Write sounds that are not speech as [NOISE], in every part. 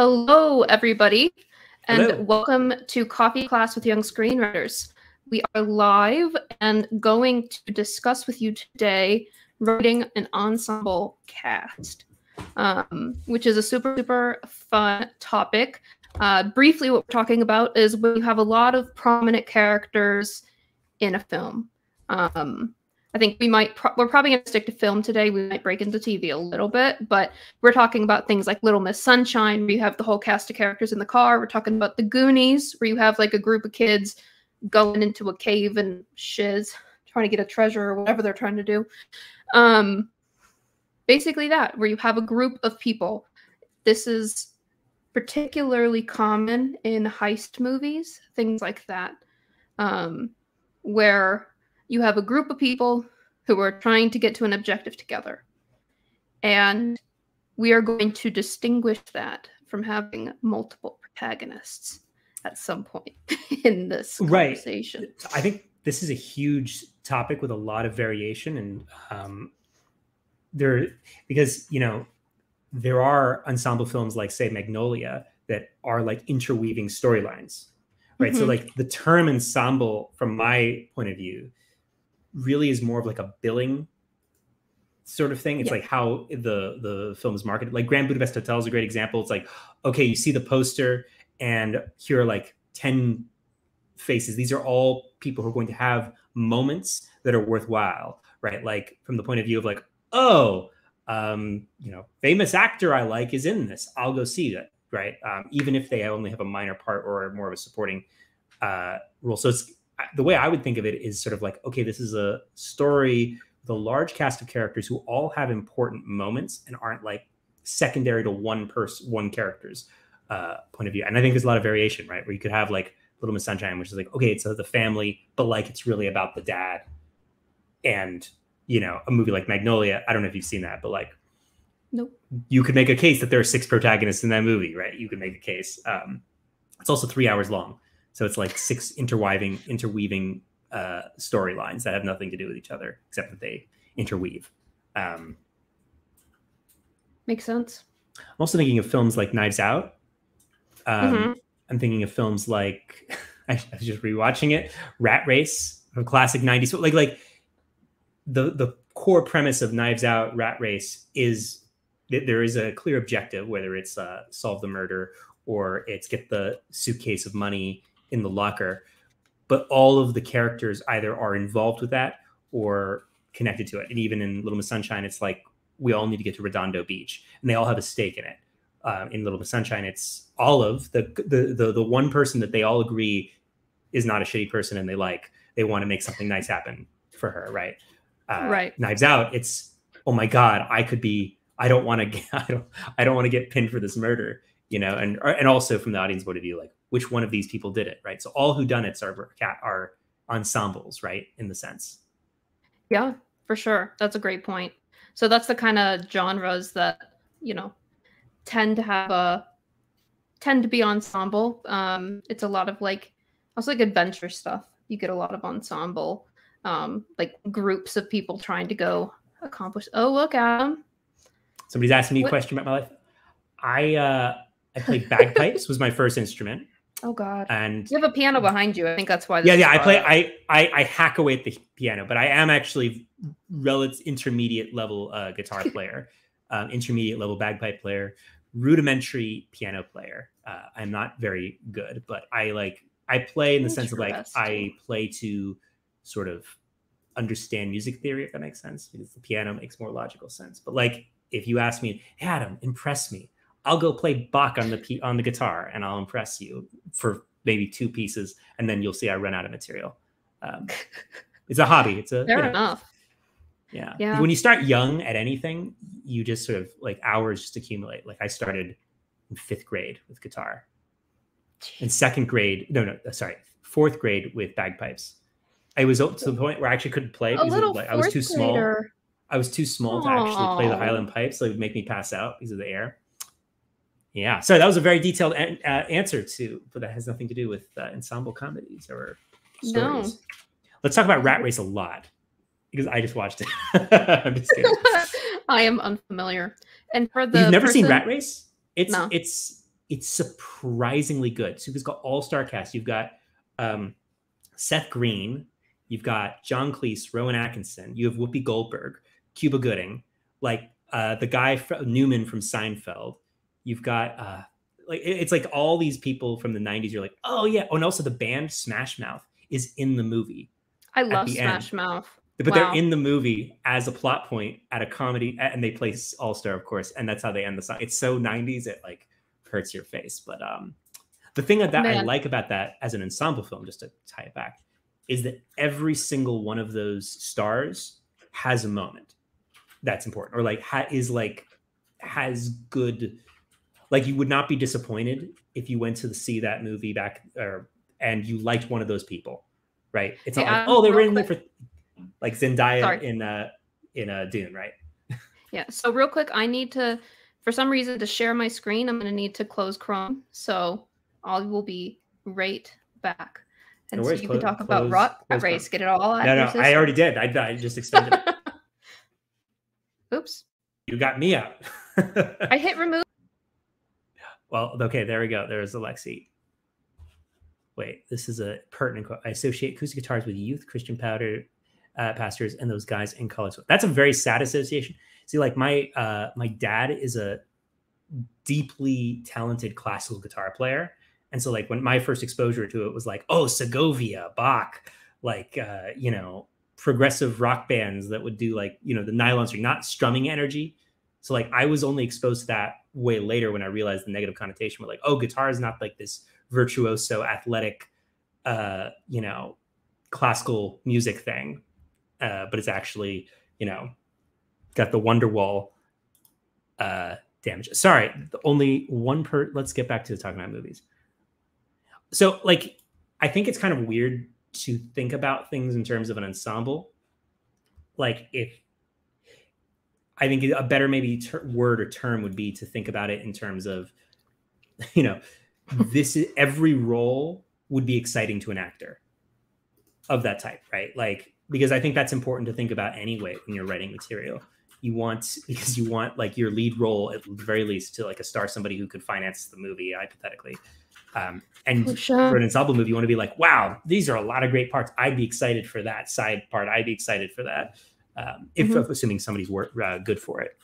Hello, everybody, and Hello. welcome to Coffee Class with Young Screenwriters. We are live and going to discuss with you today writing an ensemble cast, um, which is a super, super fun topic. Uh, briefly, what we're talking about is when you have a lot of prominent characters in a film. Um, I think we might pro- we're probably going to stick to film today. We might break into TV a little bit, but we're talking about things like Little Miss Sunshine, where you have the whole cast of characters in the car. We're talking about The Goonies, where you have like a group of kids going into a cave and shiz, trying to get a treasure or whatever they're trying to do. Um, basically that, where you have a group of people. This is particularly common in heist movies, things like that, um, where you have a group of people who are trying to get to an objective together. And we are going to distinguish that from having multiple protagonists at some point [LAUGHS] in this Right. conversation. I think this is a huge topic with a lot of variation, and um, there because you know there are ensemble films like say Magnolia that are like interweaving storylines, right? So Mhm. like the term ensemble, from my point of view, really is more of like a billing sort of thing. It's Yeah. like how the the film is marketed. Like Grand Budapest Hotel is a great example. It's like okay, you see the poster, and here are like ten faces. These are all people who are going to have moments that are worthwhile, right? Like from the point of view of like, oh, um, you know, famous actor I like is in this. I'll go see that, right? Um, even if they only have a minor part or more of a supporting uh, role. So it's the way I would think of it is sort of like, okay, this is a story with a large cast of characters who all have important moments and aren't like secondary to one person, one character's uh, point of view. And I think there's a lot of variation, right? Where you could have like Little Miss Sunshine, which is like, okay, it's the family, but like it's really about the dad. And, you know, a movie like Magnolia, I don't know if you've seen that, but like, Nope. you could make a case that there are six protagonists in that movie, right? You could make a case. Um, it's also three hours long. So it's like six interweaving, interweaving uh, storylines that have nothing to do with each other, except that they interweave. Um, Makes sense. I'm also thinking of films like Knives Out. Um, Mhm. I'm thinking of films like [LAUGHS] I was just rewatching it, Rat Race, a classic '90s. Like like the the core premise of Knives Out, Rat Race is that there is a clear objective, whether it's uh, solve the murder or it's get the suitcase of money in the locker. But all of the characters either are involved with that or connected to it. And even in Little Miss Sunshine, it's like we all need to get to Redondo Beach, and they all have a stake in it. Uh, in Little Miss Sunshine, it's Olive, the, the the the one person that they all agree is not a shitty person, and they like they want to make something nice happen for her, right? Uh, Right. Knives Out, it's oh my god, I could be. I don't want to [LAUGHS] get. I don't. I don't want to get pinned for this murder, you know. And and also from the audience point of view, like which one of these people did it, right? So all whodunits are are ensembles, right? In the sense. Yeah, for sure. That's a great point. So that's the kind of genres that, you know, tend to have a tend to be ensemble. Um it's a lot of like also like adventure stuff. You get a lot of ensemble um like groups of people trying to go accomplish. Oh, look at 'em. Somebody's asking me a What- question about my life. I uh I played bagpipes was my first instrument, Oh god. and You have a piano behind you. I think that's why yeah, yeah, I play. I, I I hack away at the piano, but I am actually relative intermediate level uh, guitar [LAUGHS] player, um, intermediate level bagpipe player, rudimentary piano player. Uh, I'm not very good, but I like I play in the sense of like I play to sort of understand music theory, if that makes sense, because the piano makes more logical sense. But like if you ask me, Adam, impress me, I'll go play Bach on the on the guitar, and I'll impress you for maybe two pieces, and then you'll see I run out of material. Um, [LAUGHS] it's a hobby. It's a Fair you know, enough. yeah. Yeah. When you start young at anything, you just sort of like hours just accumulate. Like I started in fifth grade with guitar. In second grade, no, no, uh, sorry, fourth grade with bagpipes. I was up to the point where I actually couldn't play because of, little like, I was too fourth small. I was too small to actually play the Highland pipes, so it would make me pass out because of the air. Yeah, so that was a very detailed an- uh, answer to, but that has nothing to do with uh, ensemble comedies or No. stories. Let's talk about Rat Race a lot because I just watched it. [LAUGHS] I'm just kidding. [LAUGHS] I am unfamiliar. And for the You've never seen Rat Race? It's No. it's it's surprisingly good. So it's got all star cast. You've got um, Seth Green, you've got John Cleese, Rowan Atkinson, you have Whoopi Goldberg, Cuba Gooding, like uh, the guy from, Newman from Seinfeld. You've got uh, like it's like all these people from the '90s. You're like, oh yeah. Oh, and also the band Smash Mouth is in the movie. I love Smash end. Mouth. But wow. they're in the movie as a plot point at a comedy, and they play All Star, of course, and that's how they end the song. It's so '90s it like hurts your face. But um, the thing that, that I like about that as an ensemble film, just to tie it back, is that every single one of those stars has a moment that's important, or like ha- is like has good. Like you would not be disappointed if you went to see that movie back or and you liked one of those people, right? It's not like, oh, they were in there for like Zendaya Sorry. in uh in a uh, Dune, right? yeah. So real quick, I need to for some reason to share my screen, I'm gonna need to close Chrome. So I will be right back. And no so you close, can talk about rot race, Chrome. get it all out. No, no, I already did. I, I just extended it. [LAUGHS] Oops. You got me out. [LAUGHS] I hit remove. Well, okay, there we go. There's Alexie wait, this is a pertinent quote. I associate acoustic guitars with youth, Christian powder uh, pastors, and those guys in college. That's a very sad association. See, like my uh, my dad is a deeply talented classical guitar player, and so like when my first exposure to it was like, oh, Segovia, Bach, like uh, you know, progressive rock bands that would do like you know the nylon string, not strumming energy. So like I was only exposed to that way later when I realized the negative connotation. But like, oh, guitar is not like this virtuoso athletic uh you know classical music thing. Uh but it's actually you know got the wonderwall uh damage. Sorry the only one per let's get back to talking about movies. So like i think it's kind of weird to think about things in terms of an ensemble. Like if i think a better maybe word or term would be to think about it in terms of [LAUGHS] you know this is every role would be exciting to an actor of that type, right? Like because I think that's important to think about anyway when you're writing material. You want [LAUGHS] because you want like your lead role at the very least to like a star somebody who could finance the movie hypothetically. Um, and oh, sure. for an ensemble movie, you want to be like, wow, these are a lot of great parts. I'd be excited for that side part. I'd be excited for that. Um, if mm-hmm. assuming somebody's work, uh, good for it.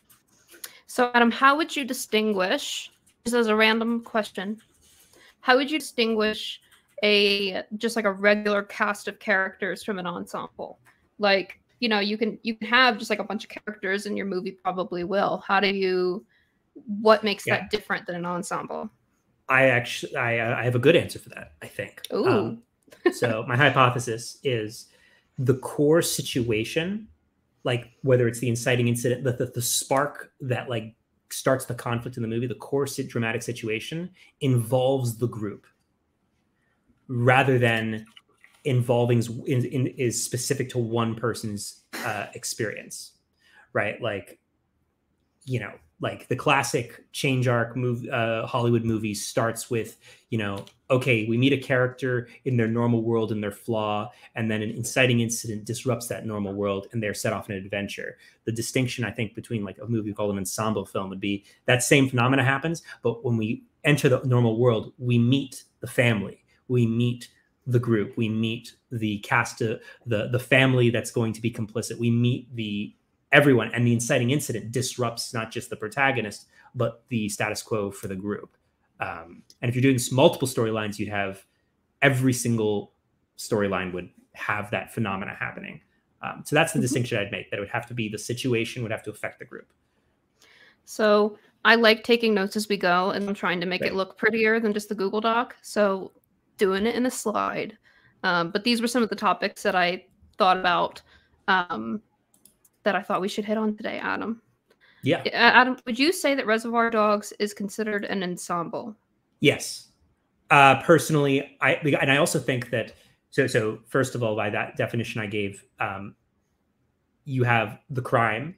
So, Adam, how would you distinguish? This is a random question, how would you distinguish a just like a regular cast of characters from an ensemble? Like, you know, you can you can have just like a bunch of characters and your movie probably will. How do you what makes yeah. that different than an ensemble? I actually I, I have a good answer for that, I think. Ooh. Um, so my [LAUGHS] hypothesis is the core situation, like whether it's the inciting incident, the, the, the spark that like starts the conflict in the movie, the core dramatic situation involves the group rather than involving in, in, is specific to one person's uh, experience, right? Like, you know, like the classic change arc move uh, Hollywood movie starts with, you know, okay, we meet a character in their normal world and their flaw, and then an inciting incident disrupts that normal world and they're set off on an adventure. The distinction I think between like a movie called an ensemble film would be that same phenomena happens, but when we enter the normal world, we meet the family, we meet the group, we meet the cast, of, the the family that's going to be complicit, we meet the everyone and the inciting incident disrupts not just the protagonist but the status quo for the group. Um, and if you're doing multiple storylines you'd have every single storyline would have that phenomena happening. Um, so that's the mm-hmm. distinction i'd make that it would have to be the situation would have to affect the group. So i like taking notes as we go and i'm trying to make right. it look prettier than just the google doc so doing it in a slide. Um, but these were some of the topics that i thought about. Um, that I thought we should hit on today, Adam. Yeah. Adam, would you say that Reservoir Dogs is considered an ensemble? Yes. Uh, personally, I and I also think that so so first of all, by that definition I gave, um, you have the crime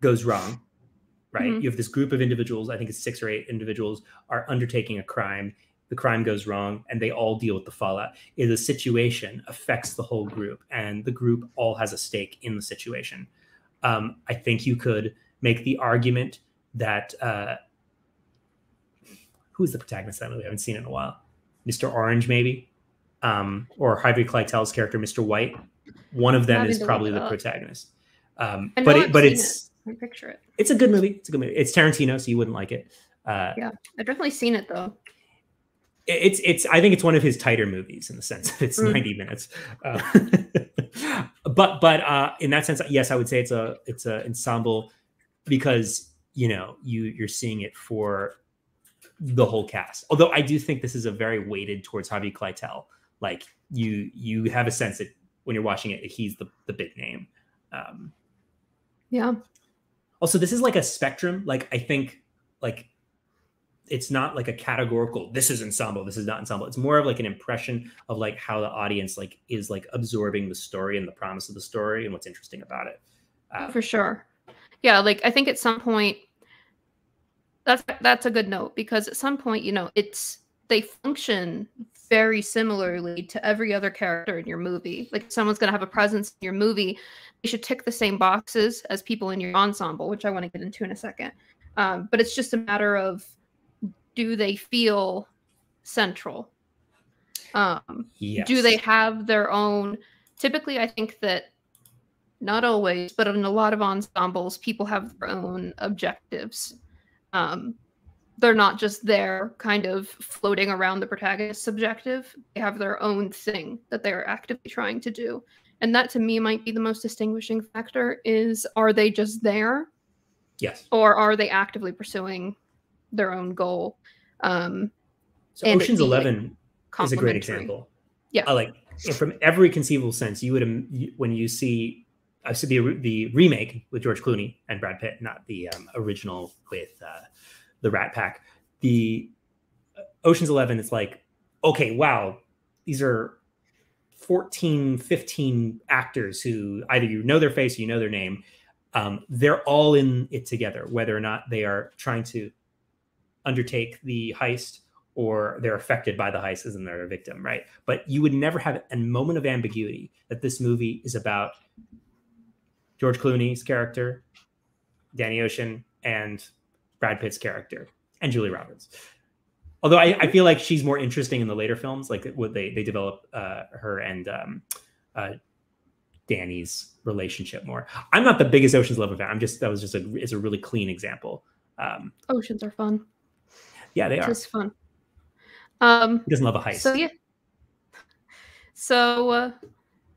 goes wrong, right? Mm-hmm. You have this group of individuals, I think it's six or eight individuals, are undertaking a crime. The crime goes wrong, and they all deal with the fallout. The situation affects the whole group, and the group all has a stake in the situation um, I think you could make the argument that uh, who's the protagonist of that movie? I haven't seen it in a while. Mr. Orange, maybe, um, or Harvey Keitel's character, Mr. White. One of them is probably the protagonist. Um, but it, but it's it. Picture it. It's a good movie. It's a good movie. It's Tarantino, so you wouldn't like it. Uh, yeah, I've definitely seen it though. It's it's. I think it's one of his tighter movies in the sense that it's mm. ninety minutes. Uh, [LAUGHS] [LAUGHS] but but uh, in that sense, yes, I would say it's a it's a ensemble because you know you you're seeing it for the whole cast. Although I do think this is a very weighted towards Harvey Keitel. Like you you have a sense that when you're watching it, he's the the big name. Um, yeah. Also, this is like a spectrum. Like I think like it's not like a categorical this is ensemble this is not ensemble. It's more of like an impression of like how the audience like is like absorbing the story and the promise of the story and what's interesting about it. Uh, for sure. Yeah like i think at some point that's that's a good note because at some point you know it's they function very similarly to every other character in your movie. Like someone's going to have a presence in your movie they should tick the same boxes as people in your ensemble which i want to get into in a second. Um, but it's just a matter of do they feel central? Um, yes. Do they have their own? Typically, I think that not always, but in a lot of ensembles, people have their own objectives. Um, they're not just there kind of floating around the protagonist's objective. They have their own thing that they're actively trying to do. And that to me might be the most distinguishing factor is are they just there? Yes. Or are they actively pursuing their own goal. Um, so Ocean's Eleven like is a great example. Yeah, I like from every conceivable sense. You would when you see I see the the remake with George Clooney and Brad Pitt, not the um, original with uh, the Rat Pack. The uh, Ocean's Eleven, it's like, okay, wow, these are 14, 15 actors who either you know their face or you know their name. Um, they're all in it together, whether or not they are trying to undertake the heist or they're affected by the heist and they're a victim, right? But you would never have a moment of ambiguity that this movie is about George Clooney's character, Danny Ocean, and Brad Pitt's character, and Julia Roberts. Although I, I feel like she's more interesting in the later films, like what they they develop uh, her and um, uh, Danny's relationship more. I'm not the biggest Ocean's Eleven fan. I'm just that was just a it's a really clean example. Um, Oceans are fun. Yeah, they are. Just fun. Um, he doesn't love a heist. So yeah. So uh,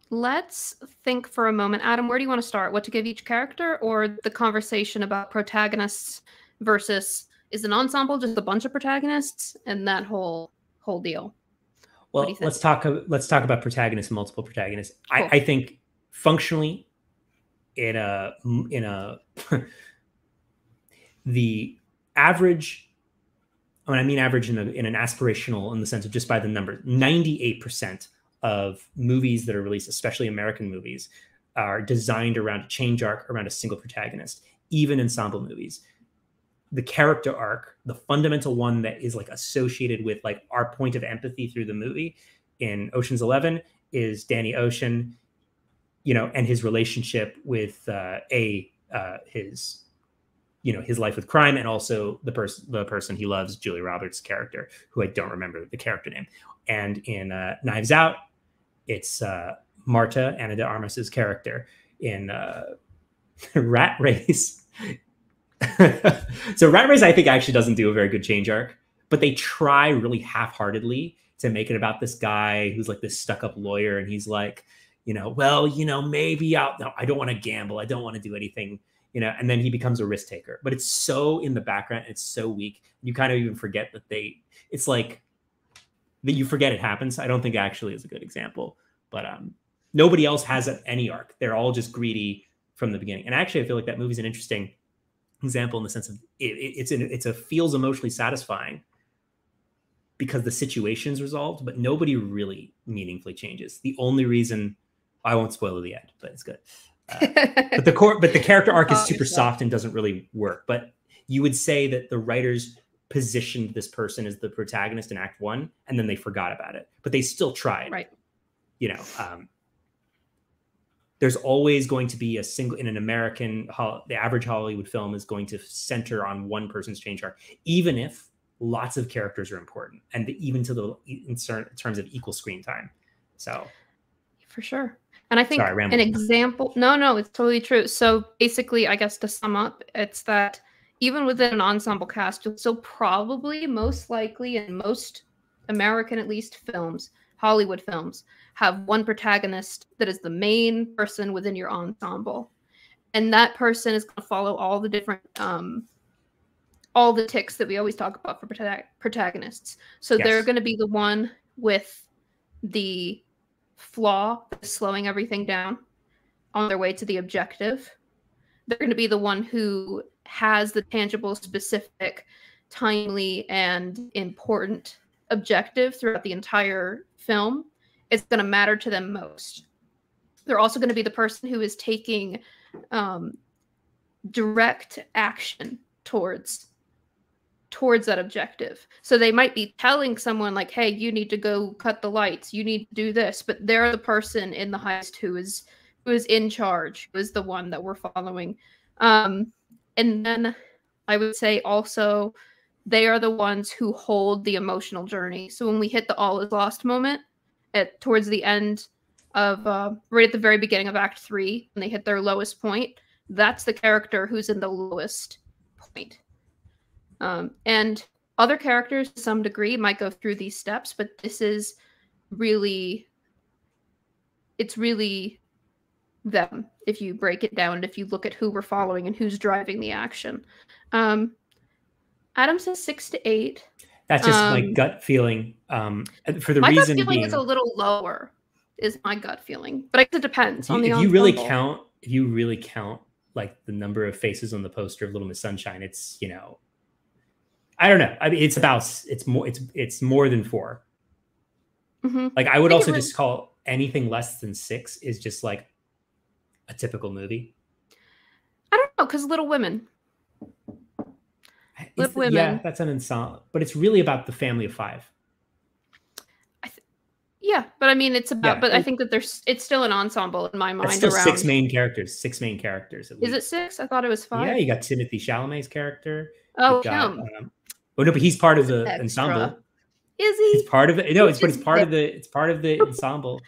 let's think for a moment, Adam. Where do you want to start? What to give each character, or the conversation about protagonists versus is an ensemble just a bunch of protagonists and that whole whole deal? Well, let's talk. Let's talk about protagonists, multiple protagonists. Cool. I, I think functionally, in a in a [LAUGHS] the average when I mean average in, a, in an aspirational in the sense of just by the number, 98% of movies that are released, especially American movies, are designed around a change arc around a single protagonist, even ensemble movies. The character arc, the fundamental one that is like associated with like our point of empathy through the movie in Ocean's 11 is Danny Ocean, you know, and his relationship with uh, a uh, his you know his life with crime and also the person the person he loves julia roberts character who i don't remember the character name. And in uh, knives out it's uh, marta ana de armas's character in uh, [LAUGHS] rat race. [LAUGHS] So rat race i think actually doesn't do a very good change arc but they try really half-heartedly to make it about this guy who's like this stuck-up lawyer and he's like you know well you know maybe i'll no i don't want to gamble. I don't want to do anything you know, and then he becomes a risk taker. But it's so in the background, it's so weak. You kind of even forget that they. It's like that you forget it happens. I don't think actually is a good example, but um, nobody else has any arc. They're all just greedy from the beginning. And actually, I feel like that movie's an interesting example in the sense of it, it, it's an, it's a feels emotionally satisfying because the situation's resolved, but nobody really meaningfully changes. The only reason I won't spoil the end, but it's good. [LAUGHS] But the core, but the character arc is super soft and doesn't really work. But you would say that the writers positioned this person as the protagonist in Act One, and then they forgot about it, but they still tried. Right. You know, um, there's always going to be a single in an American. The average Hollywood film is going to center on one person's change arc, even if lots of characters are important, and even to the in terms of equal screen time. So, for sure. And I think Sorry, an example, no, no, it's totally true. So basically, I guess to sum up, it's that even within an ensemble cast, you'll still probably, most likely, in most American at least films, Hollywood films, have one protagonist that is the main person within your ensemble. And that person is going to follow all the different, um, all the ticks that we always talk about for protagonists. So yes. they're going to be the one with the flaw slowing everything down on their way to the objective. They're going to be the one who has the tangible, specific, timely, and important objective throughout the entire film. It's going to matter to them most. They're also going to be the person who is taking um, direct action towards towards that objective. So they might be telling someone like, "Hey, you need to go cut the lights. You need to do this," but they're the person in the heist who is who is in charge, who is the one that we're following. Um, and then I would say also they are the ones who hold the emotional journey. So when we hit the all is lost moment at towards the end of uh, right at the very beginning of Act Three, when they hit their lowest point, that's the character who's in the lowest point. Um, and other characters, to some degree, might go through these steps, but this is really, it's really them if you break it down and if you look at who we're following and who's driving the action. Um, Adam says six to eight. That's just um, my gut feeling. Um, for the my reason gut feeling being, is a little lower. Is my gut feeling, but it depends on the. If you really count, if you really count like the number of faces on the poster of Little Miss Sunshine, it's you know I don't know. I mean, it's about it's more it's it's more than 4 mm-hmm. Like I would I also was... just call anything less than six is just like a typical movie. I don't know because Little Women. Little Women. Yeah, that's an ensemble, but it's really about the family of five. yeah, but I mean, it's about. Yeah, but I think that there's. It's still an ensemble in my mind. It's still around... six main characters. Six main characters. Is it six? I thought it was five. Yeah, you got Timothée Chalamet's character. Oh, got, him. Um, Oh no, but he's part of the Extra. ensemble. Is he? He's part of it. No, it's but it's part of [LAUGHS] the it's part of the ensemble.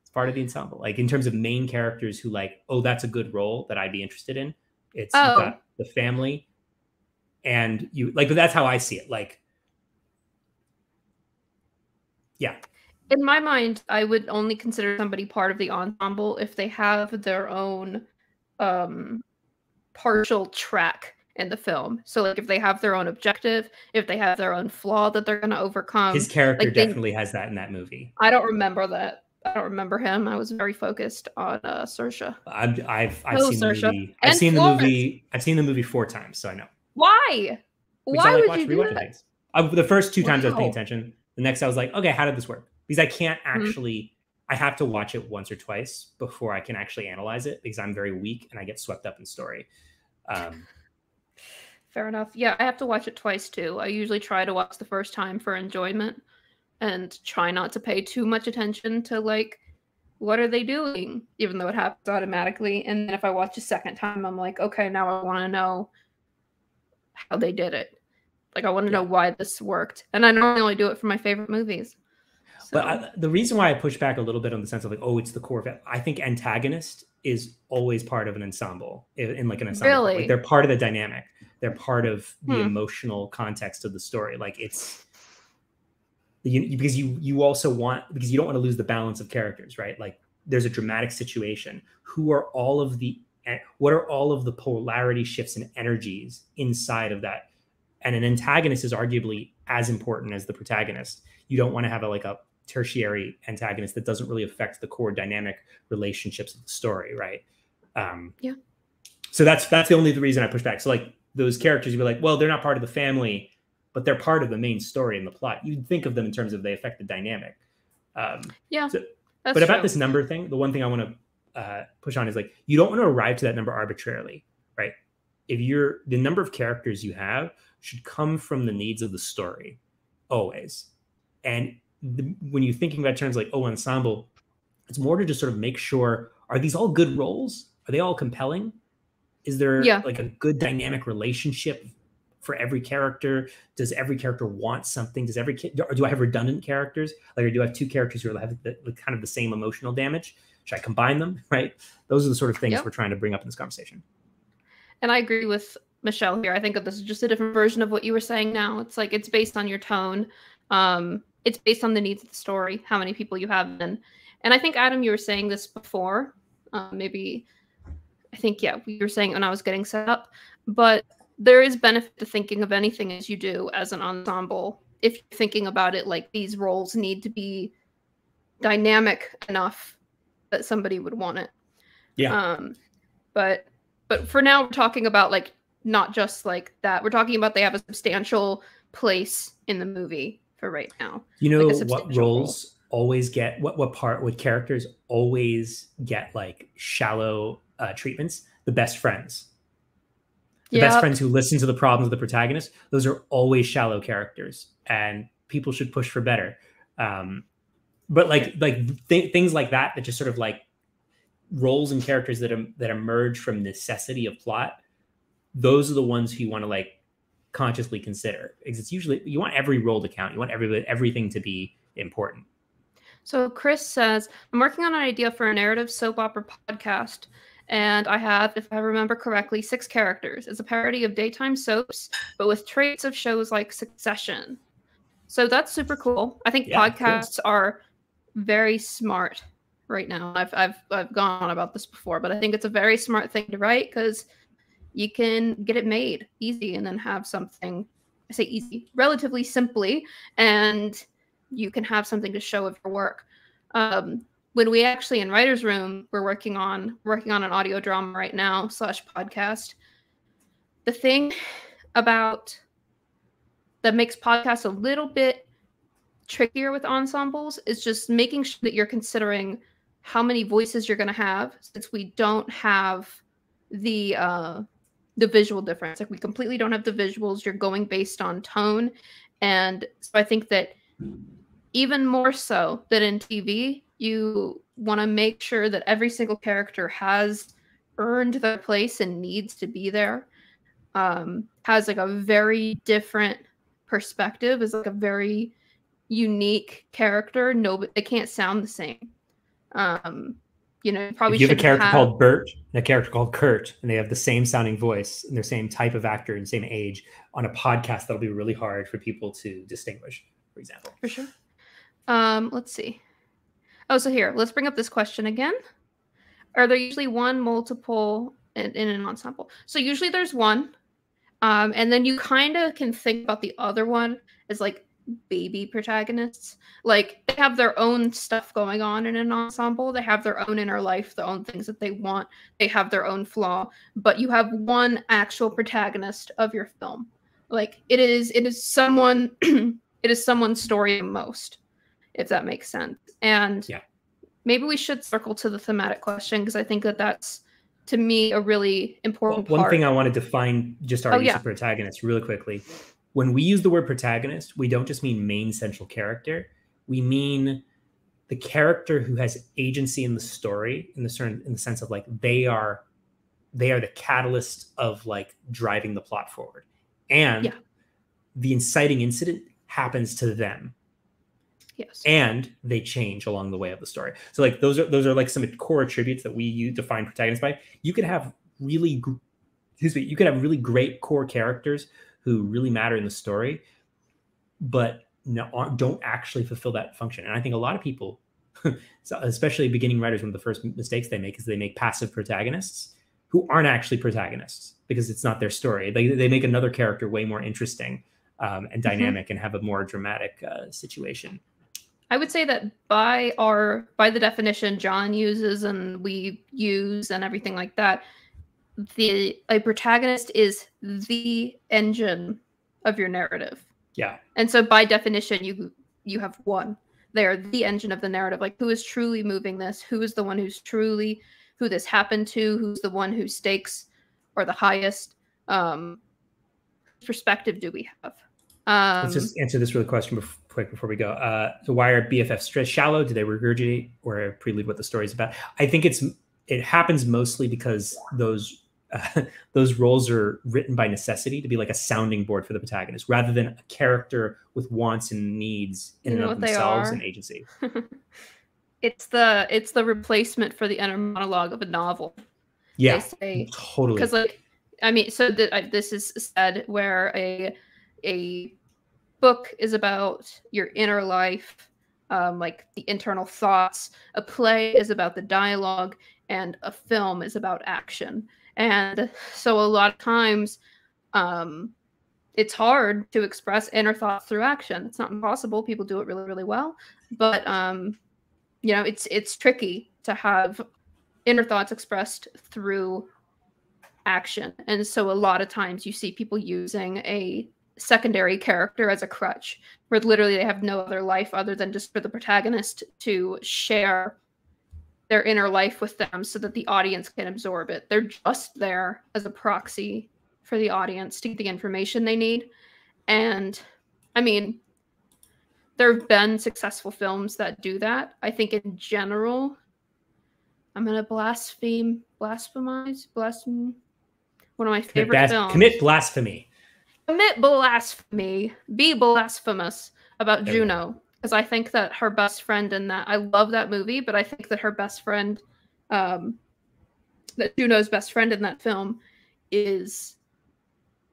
It's part of the ensemble. Like in terms of main characters who like, oh, that's a good role that I'd be interested in. It's oh. the family, and you like. But that's how I see it. Like, yeah. In my mind, I would only consider somebody part of the ensemble if they have their own um partial track in the film. So like if they have their own objective, if they have their own flaw that they're going to overcome. His character like definitely they, has that in that movie. I don't remember that. I don't remember him. I was very focused on uh Saoirse. I've I've, I've oh, seen Saoirse. the movie. I've and seen Florence. the movie. I've seen the movie four times, so I know. Why? Because Why like, would watch, you do that? I, the first two times wow. I was paying attention. The next I was like, okay, how did this work? Because I can't mm-hmm. actually. Mm-hmm. I have to watch it once or twice before I can actually analyze it because I'm very weak and I get swept up in story. Um, Fair enough. Yeah, I have to watch it twice too. I usually try to watch the first time for enjoyment and try not to pay too much attention to like what are they doing, even though it happens automatically. And then if I watch a second time, I'm like, okay, now I want to know how they did it. Like I want to yeah. know why this worked. And I normally only do it for my favorite movies. So. But I, the reason why I push back a little bit on the sense of like, oh, it's the core of it. I think antagonist is always part of an ensemble in, in like an ensemble. Really? Like they're part of the dynamic. They're part of the hmm. emotional context of the story. Like it's you, because you you also want because you don't want to lose the balance of characters, right? Like there's a dramatic situation. Who are all of the what are all of the polarity shifts and energies inside of that? And an antagonist is arguably as important as the protagonist. You don't want to have a like a tertiary antagonist that doesn't really affect the core dynamic relationships of the story, right? Um, yeah. So that's that's the only the reason I push back. So like those characters, you'd be like, well, they're not part of the family, but they're part of the main story and the plot. You'd think of them in terms of they affect the dynamic. Um, yeah. So, but about this number thing, the one thing I want to uh, push on is like you don't want to arrive to that number arbitrarily, right? If you're the number of characters you have should come from the needs of the story, always. And the, when you're thinking about terms like oh ensemble, it's more to just sort of make sure are these all good roles? Are they all compelling? Is there yeah. like a good dynamic relationship for every character? Does every character want something? Does every or do I have redundant characters? Like, or do I have two characters who have the, the, kind of the same emotional damage? Should I combine them? [LAUGHS] Right. Those are the sort of things yep. we're trying to bring up in this conversation. And I agree with Michelle here. I think that this is just a different version of what you were saying now. It's like it's based on your tone. Um, it's based on the needs of the story, how many people you have in. And I think Adam, you were saying this before. Uh, maybe I think yeah, you were saying when I was getting set up. But there is benefit to thinking of anything as you do as an ensemble. If you're thinking about it like these roles need to be dynamic enough that somebody would want it. Yeah. Um, but but for now we're talking about like not just like that. We're talking about they have a substantial place in the movie for right now. You know like what roles role. always get what what part what characters always get like shallow uh, treatments? The best friends. The yep. best friends who listen to the problems of the protagonist. Those are always shallow characters, and people should push for better. Um, but like like th- things like that that just sort of like roles and characters that em- that emerge from necessity of plot those are the ones who you want to like consciously consider because it's usually you want every role to count. You want every everything to be important. So chris says i'm working on an idea for a narrative soap opera podcast and i have if i remember correctly six characters. It's a parody of daytime soaps but with traits of shows like succession. So that's super cool. I think yeah, podcasts cool. are very smart right now. I've I've I've gone on about this before, but I think it's a very smart thing to write because you can get it made easy and then have something I say easy, relatively simply, and you can have something to show of your work. Um, when we actually in writers room we're working on working on an audio drama right now slash podcast the thing about that makes podcasts a little bit trickier with ensembles is just making sure that you're considering how many voices you're going to have since we don't have the uh the visual difference. Like we completely don't have the visuals. You're going based on tone. And so i think that even more so than in tv you want to make sure that every single character has earned their place and needs to be there um has like a very different perspective is like a very unique character. No they can't sound the same. Um, you know, probably you have a character have... called Bert and a character called Kurt, and they have the same sounding voice and the same type of actor and same age on a podcast, that'll be really hard for people to distinguish, for example. For sure. Um, let's see. Oh, so here, let's bring up this question again. Are there usually one, multiple in, in an ensemble? So usually there's one. Um, and then you kind of can think about the other one as like baby protagonists. Like they have their own stuff going on in an ensemble. They have their own inner life, their own things that they want. They have their own flaw, but you have one actual protagonist of your film. Like it is it is someone [CLEARS THROAT] it is someone's story most, if that makes sense. And yeah. maybe we should circle to the thematic question because I think that that's to me a really important well, one thing I want to define just our oh, use yeah. of protagonist really quickly when we use the word protagonist, we don't just mean main central character. We mean the character who has agency in the story in the certain in the sense of like they are they are the catalyst of like driving the plot forward. And yeah. the inciting incident happens to them. Yes. And they change along the way of the story. So like those are those are like some core attributes that we use define protagonists by. You could have really excuse me, you could have really great core characters who really matter in the story, but no, don't actually fulfill that function. And I think a lot of people, [LAUGHS] especially beginning writers, one of the first mistakes they make is they make passive protagonists who aren't actually protagonists because it's not their story. They, they make another character way more interesting um, and mm-hmm. dynamic mm-hmm. and have a more dramatic uh, situation. I would say that by our by the definition John uses and we use and everything like that, the a protagonist is the engine of your narrative. Yeah. And so by definition you you have one. They are the engine of the narrative. Like who is truly moving this? Who is the one who's truly who this happened to? Who's the one whose stakes are the highest? Um perspective do we have? Um, Let's just answer this really question before, quick before we go. Uh, so why are BFFs shallow? Do they regurgitate or prelude what the story is about? I think it's it happens mostly because those uh, [LAUGHS] those roles are written by necessity to be like a sounding board for the protagonist rather than a character with wants and needs in You know and of themselves and agency. [LAUGHS] it's the it's the replacement for the inner monologue of a novel. Yeah, totally. because like i mean so th- I, this is said where a a book is about your inner life um, like the internal thoughts a play is about the dialogue and a film is about action and so a lot of times um, it's hard to express inner thoughts through action. It's not impossible. People do it really really well. But um, you know it's it's tricky to have inner thoughts expressed through action. And so a lot of times you see people using a secondary character as a crutch, where literally they have no other life other than just for the protagonist to share their inner life with them so that the audience can absorb it. They're just there as a proxy for the audience to get the information they need. And I mean, there have been successful films that do that. I think in general, I'm gonna blaspheme, blasphemize, blaspheme. One of my commit, favorite bas- films. commit blasphemy. Commit blasphemy. Be blasphemous about There. Juno because I think that her best friend in that. I love that movie, but I think that her best friend, um, that Juno's best friend in that film, is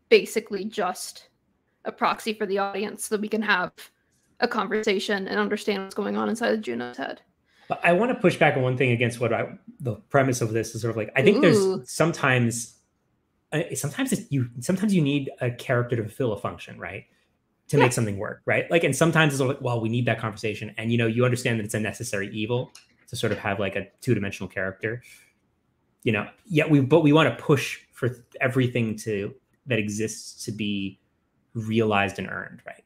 basically just a proxy for the audience so that we can have a conversation and understand what's going on inside of Juno's head. But I want to push back on one thing against what I the premise of this is sort of like I think Ooh. there's sometimes uh, sometimes it's you sometimes you need a character to fulfill a function right to Yeah. make something work right like and sometimes it's like well we need that conversation and you know you understand that it's a necessary evil to sort of have like a two dimensional character you know yet we but we want to push for everything to that exists to be realized and earned right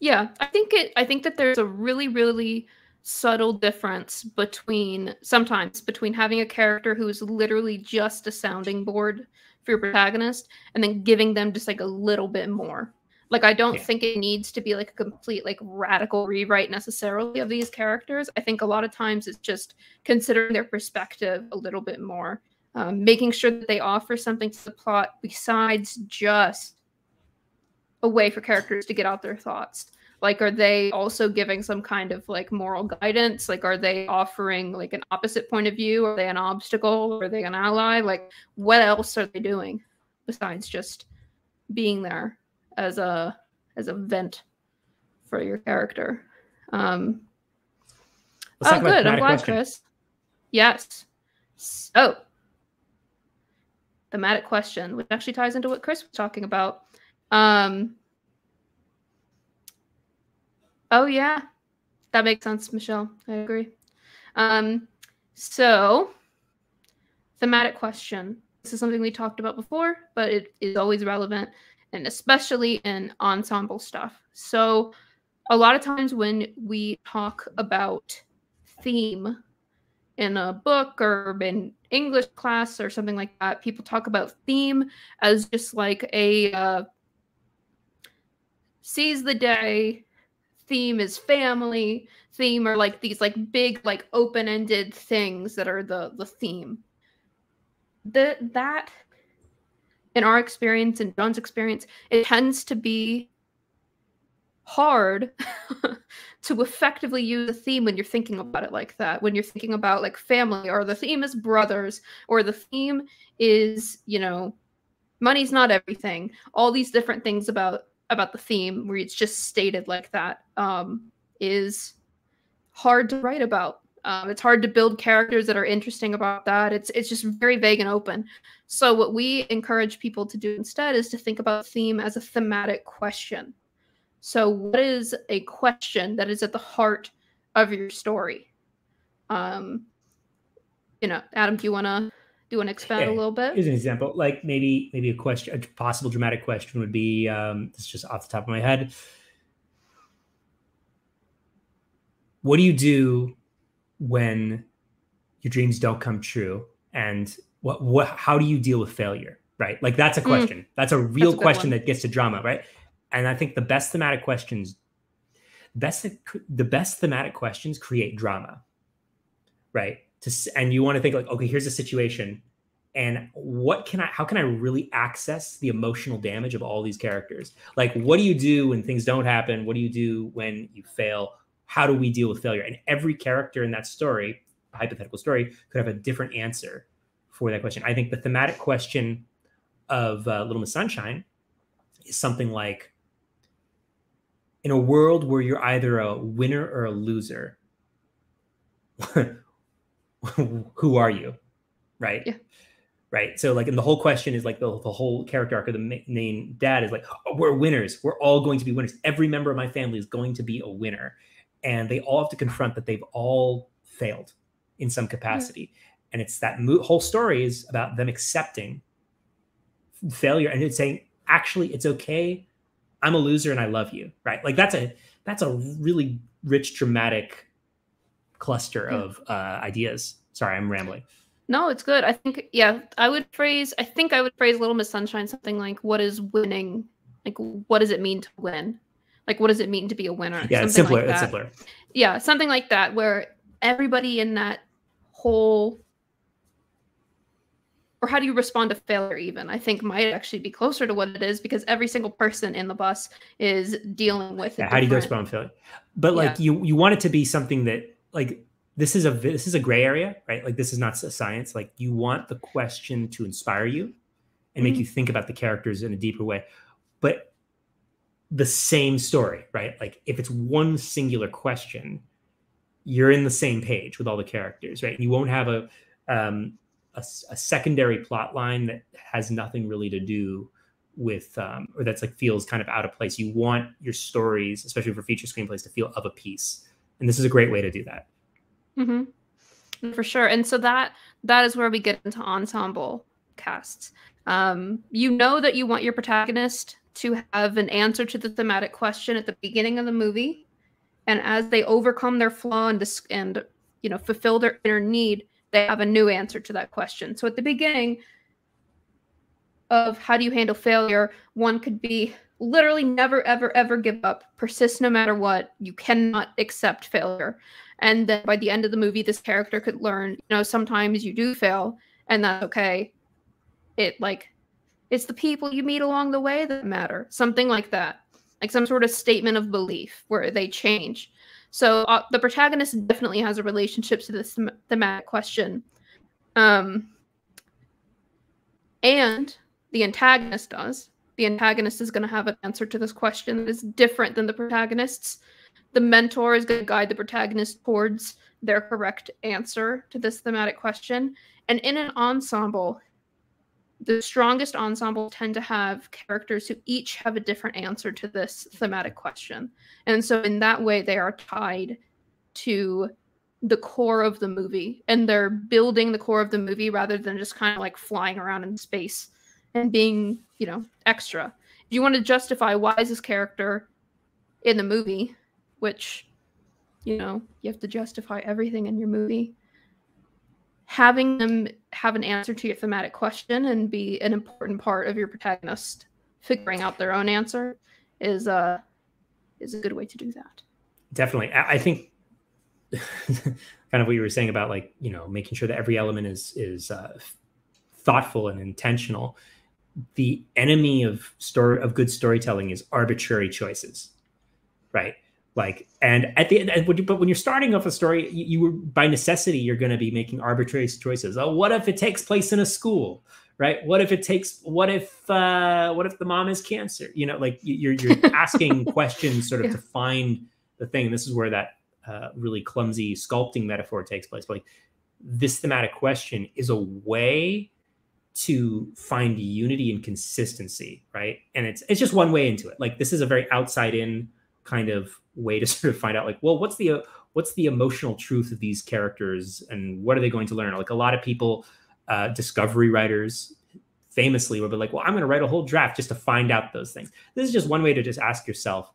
Yeah, I think it I think that there's a really really subtle difference between sometimes between having a character who is literally just a sounding board for your protagonist and then giving them just like a little bit more. Like I don't Yeah. think it needs to be like a complete like radical rewrite necessarily of these characters. I think a lot of times it's just considering their perspective a little bit more. Um, making sure that they offer something to the plot besides just a way for characters to get out their thoughts like are they also giving some kind of like moral guidance like are they offering like an opposite point of view are they an obstacle are they an ally like what else are they doing besides just being there as a as a vent for your character um Let's oh good i'm glad question. chris yes so thematic question which actually ties into what chris was talking about um Oh yeah, that makes sense, Michelle. I agree. Um, so thematic question. This is something we talked about before, but it is always relevant, and especially in ensemble stuff. So a lot of times when we talk about theme in a book or in English class or something like that, people talk about theme as just like a uh, seize the day theme is family theme or like these like big like open-ended things that are the the theme the that in our experience and john's experience it tends to be hard [LAUGHS] to effectively use a theme when you're thinking about it like that when you're thinking about like family or the theme is brothers or the theme is you know money's not everything all these different things about about the theme where it's just stated like that um, is hard to write about. Um, it's hard to build characters that are interesting about that. It's it's just very vague and open. So what we encourage people to do instead is to think about theme as a thematic question. So what is a question that is at the heart of your story? Um, you know, Adam, do you want to do you want to expand a little bit? Here's an example. Like maybe maybe a question, a possible dramatic question would be um, this is just off the top of my head. What do you do when your dreams don't come true? And what what how do you deal with failure? Right? Like that's a Mm. question. That's a real good question one. that gets to drama, right? And I think the best thematic questions best the best thematic questions create drama. Right? To and you want to think like, okay, here's a situation and what can i how can i really access the emotional damage of all these characters like what do you do when things don't happen what do you do when you fail how do we deal with failure and every character in that story a hypothetical story could have a different answer for that question i think the thematic question of uh, little miss sunshine is something like in a world where you're either a winner or a loser [LAUGHS] who are you right yeah right? So like, and the whole question is like the, the whole character arc of the main dad is like, oh, we're winners. We're all going to be winners. Every member of my family is going to be a winner, and they all have to confront that they've all failed in some capacity. And it's that mo- whole story is about them accepting failure and it's saying, actually, it's okay. I'm a loser and I love you, right? Like that's a that's a really rich, dramatic cluster yeah. of uh, ideas. Sorry, I'm rambling. No, it's good. I think yeah, I would phrase I think I would phrase Little Miss Sunshine something like what is winning? Like what does it mean to win? Like what does it mean to be a winner? Yeah, it's simpler. Like it's simpler. Yeah, something like that where everybody in that whole or how do you respond to failure even i think might actually be closer to what it is because every single person in the bus is dealing with yeah, how do you respond to failure but like yeah. you you want it to be something that like this is a this is a gray area, right? Like this is not science. Like you want the question to inspire you and make mm-hmm. you think about the characters in a deeper way. But the same story, right? Like if it's one singular question, you're in the same page with all the characters, right? You won't have a um, a, a secondary plot line that has nothing really to do with um, or that's like feels kind of out of place. You want your stories, especially for feature screenplays, to feel of a piece, and this is a great way to do that. Mm-hmm. For sure. And so that that is where we get into ensemble casts. Um, you know that you want your protagonist to have an answer to the thematic question at the beginning of the movie, and as they overcome their flaw and dis- and you know fulfill their inner need, they have a new answer to that question. So at the beginning of how do you handle failure, one could be literally never ever ever give up, persist no matter what. You cannot accept failure. And then by the end of the movie, this character could learn, you know, sometimes you do fail, and that's okay. It like it's the people you meet along the way that matter. Something like that. Like some sort of statement of belief where they change. So uh, the protagonist definitely has a relationship to this them- thematic question. Um, and the antagonist does. The antagonist is going to have an answer to this question that is different than the protagonist's the mentor is going to guide the protagonist towards their correct answer to this thematic question. And in an ensemble, the strongest ensembles tend to have characters who each have a different answer to this thematic question. And so, in that way, they are tied to the core of the movie and they're building the core of the movie rather than just kind of like flying around in space and being, you know, extra. If you want to justify why is this character in the movie, which, you know, you have to justify everything in your movie. Having them have an answer to your thematic question and be an important part of your protagonist figuring out their own answer is uh is a good way to do that. Definitely. I think [LAUGHS] kind of what you were saying about like, you know, making sure that every element is is uh, thoughtful and intentional. The enemy of story of good storytelling is arbitrary choices. Right? Like and at the end but when you're starting off a story you, you by necessity you're going to be making arbitrary choices. Oh what if it takes place in a school right? What if it takes what if uh what if the mom has cancer? You know like you're you're [LAUGHS] asking questions sort of yeah. to find the thing. And this is where that uh, really clumsy sculpting metaphor takes place. But like this thematic question is a way to find unity and consistency right? And it's it's just one way into it. Like this is a very outside in kind of way to [LAUGHS] sort of find out like well what's the what's the emotional truth of these characters and what are they going to learn? Like a lot of people uh, discovery writers famously will be like well i'm going to write a whole draft just to find out those things. This is just one way to just ask yourself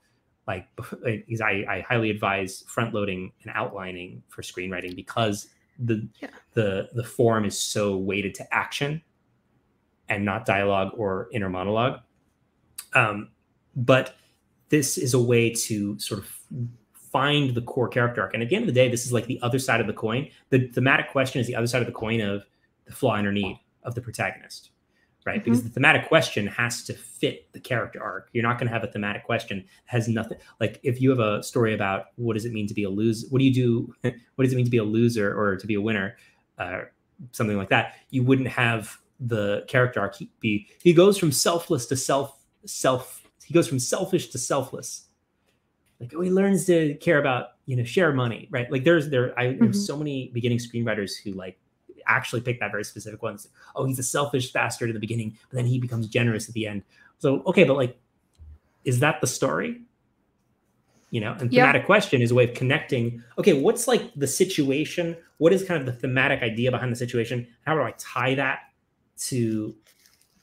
like [LAUGHS] because I, I highly advise front loading and outlining for screenwriting because the yeah. the the form is so weighted to action and not dialogue or inner monologue. Um, but this is a way to sort of find the core character arc. And at the end of the day, this is like the other side of the coin. The thematic question is the other side of the coin of the flaw in or need of the protagonist right? Mm-hmm. Because the thematic question has to fit the character arc. You're not going to have a thematic question has nothing like if you have a story about what does it mean to be a loser, what do you do? [LAUGHS] What does it mean to be a loser or to be a winner, uh, something like that? You wouldn't have the character arc be. He goes from selfless to self self. He goes from selfish to selfless. Like oh, he learns to care about you know share money, right? Like there's there I mm-hmm. there's so many beginning screenwriters who like actually pick that very specific one. Oh, he's a selfish bastard in the beginning, but then he becomes generous at the end. So okay, but like, is that the story? You know, and thematic question is a way of connecting. Okay, what's like the situation? What is kind of the thematic idea behind the situation? How do I tie that to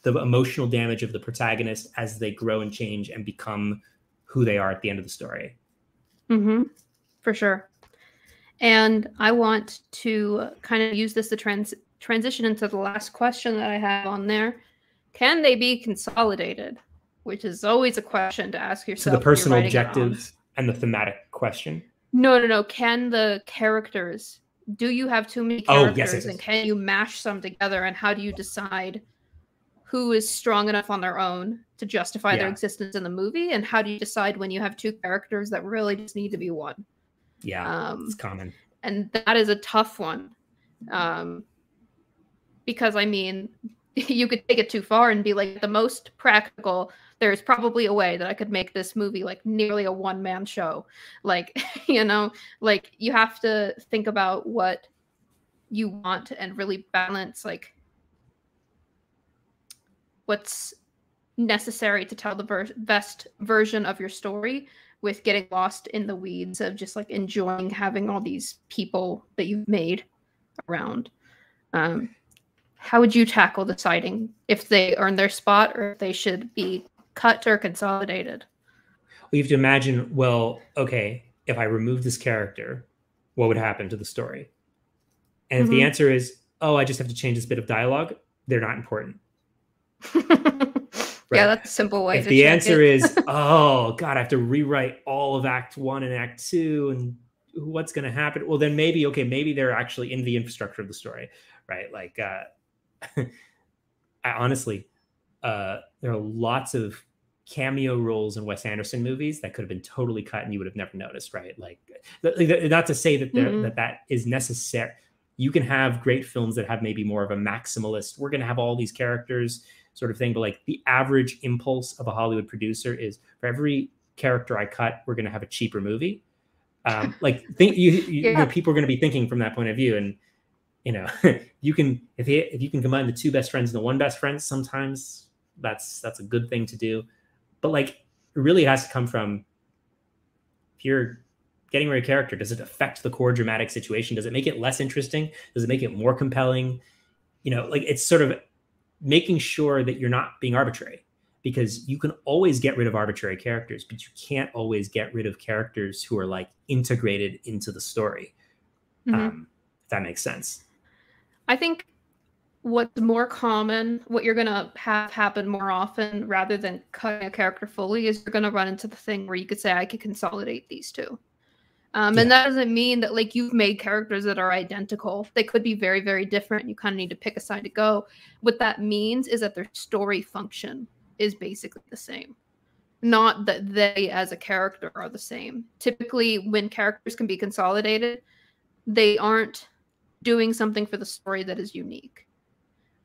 the emotional damage of the protagonist as they grow and change and become who they are at the end of the story? Mm-hmm. For sure. And I want to kind of use this to trans- transition into the last question that I have on there. Can they be consolidated? Which is always a question to ask yourself. So the personal objectives and the thematic question. No, no, no. Can the characters? Do you have too many characters, oh, yes, yes, yes. and can you mash some together? And how do you decide who is strong enough on their own to justify yeah. their existence in the movie? And how do you decide when you have two characters that really just need to be one? Yeah, um, it's common. And that is a tough one. Um, because I mean, [LAUGHS] you could take it too far and be like the most practical. There's probably a way that I could make this movie like nearly a one man show. Like, [LAUGHS] you know, like you have to think about what you want and really balance like what's necessary to tell the ver- best version of your story with getting lost in the weeds of just like enjoying having all these people that you've made around. Um, how would you tackle deciding if they earn their spot or if they should be cut or consolidated? Well, you have to imagine, well, okay, if I remove this character, what would happen to the story? And if mm-hmm. the answer is, oh, I just have to change this bit of dialogue, they're not important. [LAUGHS] Right? Yeah, that's a simple way. If the answer it. is, [LAUGHS] oh God, I have to rewrite all of Act One and Act Two, and what's going to happen? Well, then maybe okay, maybe they're actually in the infrastructure of the story, right? Like, uh, [LAUGHS] I honestly, uh, there are lots of cameo roles in Wes Anderson movies that could have been totally cut and you would have never noticed, right? Like, not to say that mm-hmm. that that is necessary. You can have great films that have maybe more of a maximalist. We're going to have all these characters sort of thing. But like the average impulse of a Hollywood producer is for every character I cut, we're going to have a cheaper movie. Um, [LAUGHS] like think you, you, yeah. you know, people are going to be thinking from that point of view. And, you know, [LAUGHS] you can, if you, if you can combine the two best friends and the one best friend, sometimes that's, that's a good thing to do. But like, it really has to come from if you're getting rid of character, does it affect the core dramatic situation? Does it make it less interesting? Does it make it more compelling? You know, like it's sort of making sure that you're not being arbitrary because you can always get rid of arbitrary characters, but you can't always get rid of characters who are like integrated into the story. Mm-hmm. Um, if that makes sense. I think what's more common, what you're going to have happen more often rather than cutting a character fully, is you're going to run into the thing where you could say, I could consolidate these two. Um, yeah. And that doesn't mean that like you've made characters that are identical. They could be very, very different. You kind of need to pick a side to go. What that means is that their story function is basically the same. Not that they as a character are the same. Typically, when characters can be consolidated, they aren't doing something for the story that is unique.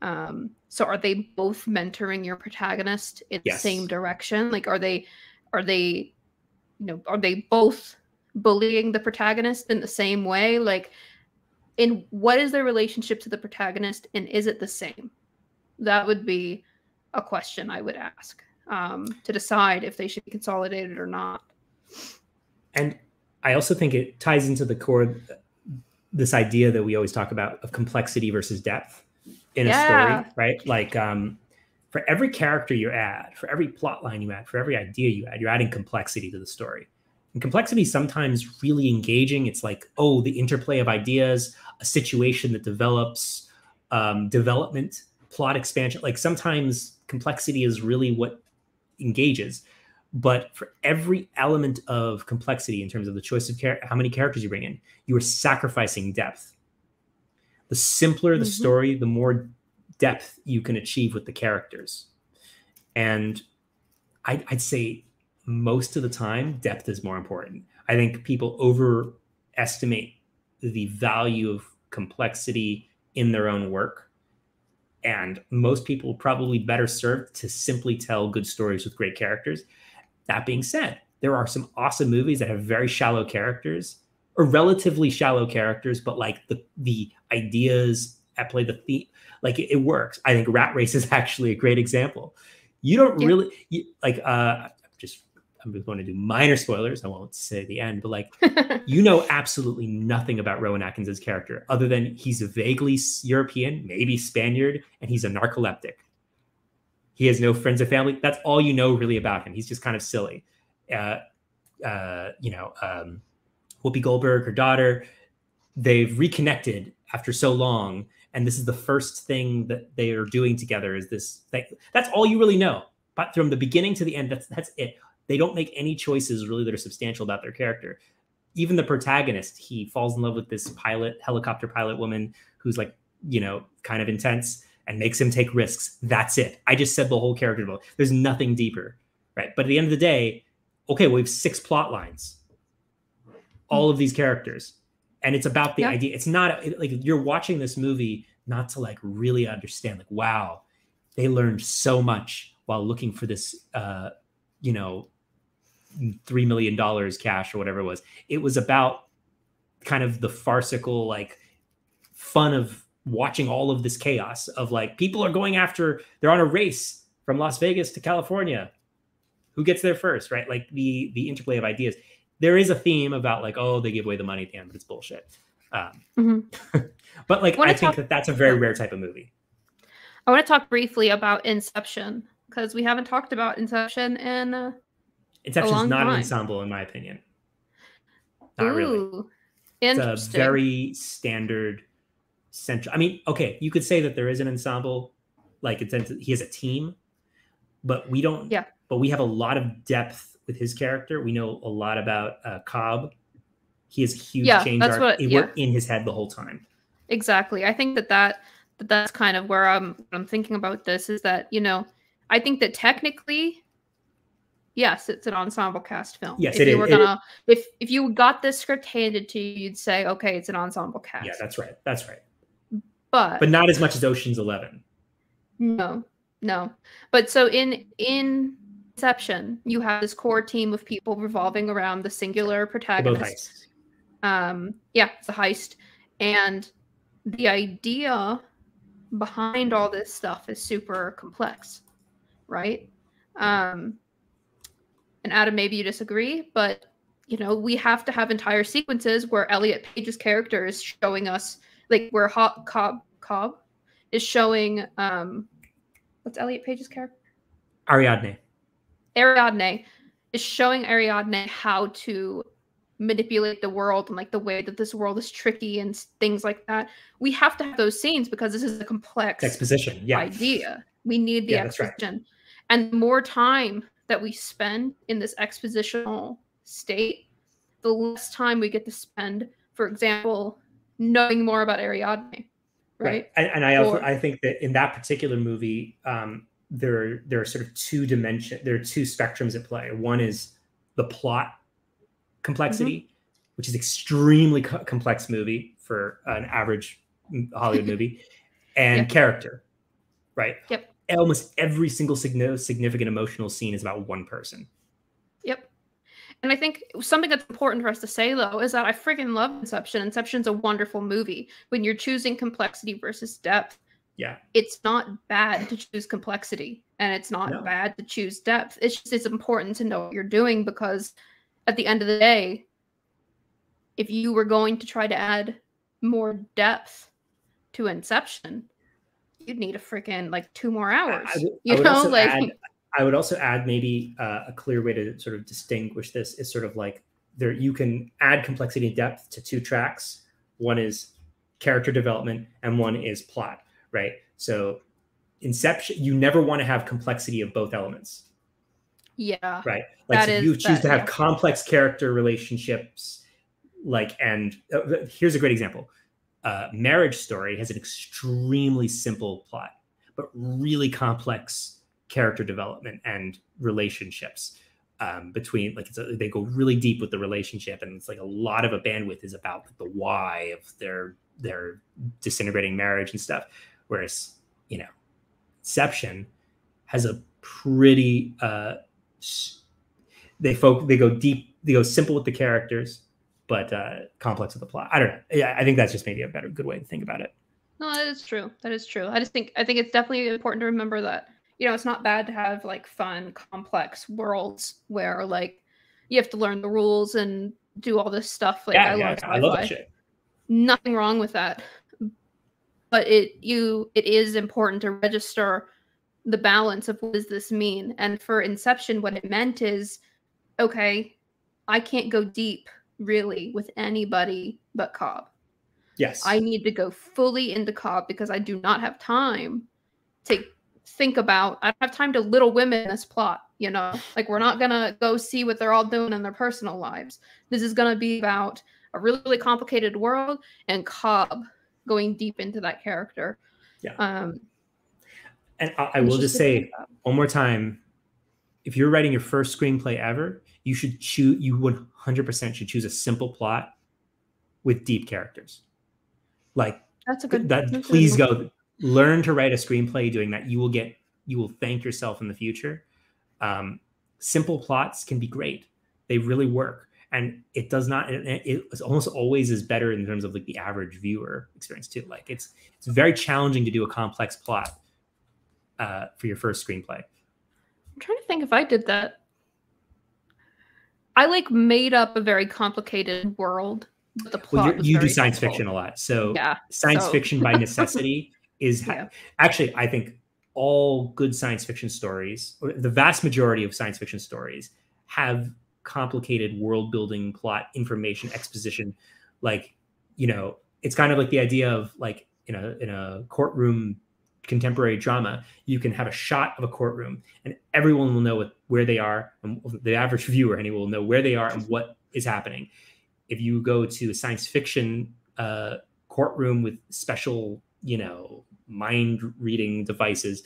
Um, so are they both mentoring your protagonist in yes. the same direction? Like are they are they you know, are they both bullying the protagonist in the same way? Like in what is their relationship to the protagonist and is it the same? That would be a question i would ask um, to decide if they should be consolidated or not. And i also think it ties into the core this idea that we always talk about of complexity versus depth in yeah. a story right? Like um, for every character you add for every plot line you add for every idea you add you're adding complexity to the story and complexity is sometimes really engaging. It's like, oh, the interplay of ideas, a situation that develops, um, development, plot expansion. Like sometimes complexity is really what engages. But for every element of complexity in terms of the choice of char- how many characters you bring in, you are sacrificing depth. The simpler the mm-hmm. story, the more depth you can achieve with the characters. And I'd, I'd say most of the time, depth is more important. I think people overestimate the value of complexity in their own work. And most people probably better served to simply tell good stories with great characters. That being said, there are some awesome movies that have very shallow characters or relatively shallow characters, but like the the ideas at play, the theme, like it, it works. I think Rat Race is [LAUGHS] actually a great example. You don't yeah. really you, like uh just I'm going to do minor spoilers. I won't say the end, but like [LAUGHS] you know absolutely nothing about Rowan Atkinson's character other than he's vaguely European, maybe Spaniard, and he's a narcoleptic. He has no friends or family. That's all you know really about him. He's just kind of silly. Uh, uh, you know, um, Whoopi Goldberg, her daughter, they've reconnected after so long, and this is the first thing that they are doing together. Is this? That's all you really know. But from the beginning to the end, that's that's it they don't make any choices really that are substantial about their character. Even the protagonist, he falls in love with this pilot, helicopter pilot woman who's like, you know, kind of intense and makes him take risks. That's it. I just said the whole character. There's nothing deeper, right? But at the end of the day, okay, we have six plot lines, all of these characters, and it's about the yeah. idea. It's not like you're watching this movie not to like really understand. Like, wow, they learned so much while looking for this, uh, you know, three million dollars cash or whatever it was. It was about kind of the farcical like fun of watching all of this chaos of like people are going after they're on a race from Las Vegas to California. Who gets there first, right? Like the the interplay of ideas. There is a theme about like oh they give away the money at the end, but it's bullshit. Um, mm-hmm. [LAUGHS] but like I, I think talk- that that's a very rare type of movie. I want to talk briefly about Inception because we haven't talked about Inception in uh, Inception is not time. an ensemble, in my opinion. Not Ooh, really. It's a very standard central. I mean, okay, you could say that there is an ensemble, like it's he has a team, but we don't. Yeah. But we have a lot of depth with his character. We know a lot about uh, Cobb. He has huge yeah, change that's arc. What, yeah. We're in his head the whole time. Exactly. I think that that that that's kind of where I'm I'm thinking about this is that you know I think that technically Yes, it's an ensemble cast film. Yes, if it you is. Were gonna, if if you got this script handed to you, you'd say, okay, it's an ensemble cast. Yeah, that's right. That's right. But but not as much as Ocean's Eleven. No, no. But so in in Inception, you have this core team of people revolving around the singular protagonist. Um, yeah, it's a heist, and the idea behind all this stuff is super complex, right? Um, and Adam, maybe you disagree, but you know, we have to have entire sequences where Elliot Page's character is showing us, like, where Hot Cobb Cobb is showing, um, what's Elliot Page's character? Ariadne. Ariadne is showing Ariadne how to manipulate the world and like the way that this world is tricky and things like that. We have to have those scenes because this is a complex exposition yeah. idea. We need the yeah, exposition. Right. And more time that we spend in this expositional state, the less time we get to spend, for example, knowing more about Ariadne. Right. right. And, and I also or, I think that in that particular movie, um, there there are sort of two dimension there are two spectrums at play. One is the plot complexity, mm-hmm. which is extremely co- complex movie for an average Hollywood [LAUGHS] movie, and yep. character, right? Yep almost every single significant emotional scene is about one person. Yep. And I think something that's important for us to say though is that I freaking love Inception. Inception's a wonderful movie. When you're choosing complexity versus depth, yeah, it's not bad to choose complexity and it's not no. bad to choose depth. It's just it's important to know what you're doing because at the end of the day, if you were going to try to add more depth to Inception, you'd need a freaking like two more hours. I, I you know, like add, I would also add maybe uh, a clear way to sort of distinguish this is sort of like there you can add complexity and depth to two tracks. One is character development and one is plot, right? So Inception, you never want to have complexity of both elements. Yeah. Right. Like so you choose that, to have yeah. complex character relationships, like, and uh, here's a great example uh, Marriage Story has an extremely simple plot. but really complex character development and relationships um, between like a, they go really deep with the relationship and it's like a lot of a bandwidth is about the why of their their disintegrating marriage and stuff whereas you know inception has a pretty uh they folk they go deep they go simple with the characters but uh complex with the plot i don't know yeah i think that's just maybe a better good way to think about it no that is true that is true i just think i think it's definitely important to remember that you know, it's not bad to have like fun, complex worlds where like you have to learn the rules and do all this stuff. Like yeah, I, yeah, love I love that shit. Nothing wrong with that. But it you it is important to register the balance of what does this mean. And for Inception, what it meant is, okay, I can't go deep really with anybody but Cobb. Yes. I need to go fully into Cobb because I do not have time to think about. I don't have time to Little Women this plot. You know, like we're not gonna go see what they're all doing in their personal lives. This is gonna be about a really, really complicated world and Cobb going deep into that character. Yeah. Um, and I, I will just say one more time, if you're writing your first screenplay ever, you should choose. You 100% should choose a simple plot with deep characters. Like that's a good. That please go learn to write a screenplay doing that you will get you will thank yourself in the future um, simple plots can be great they really work and it does not it, it almost always is better in terms of like the average viewer experience too like it's it's very challenging to do a complex plot uh, for your first screenplay i'm trying to think if i did that i like made up a very complicated world but the plot well, you do science fiction a lot so yeah science so. fiction by [LAUGHS] necessity is yeah. actually I think all good science fiction stories, the vast majority of science fiction stories, have complicated world building, plot, information, exposition. Like, you know, it's kind of like the idea of like in a in a courtroom contemporary drama, you can have a shot of a courtroom and everyone will know what, where they are, and the average viewer, and he will know where they are and what is happening. If you go to a science fiction uh, courtroom with special, you know, mind reading devices,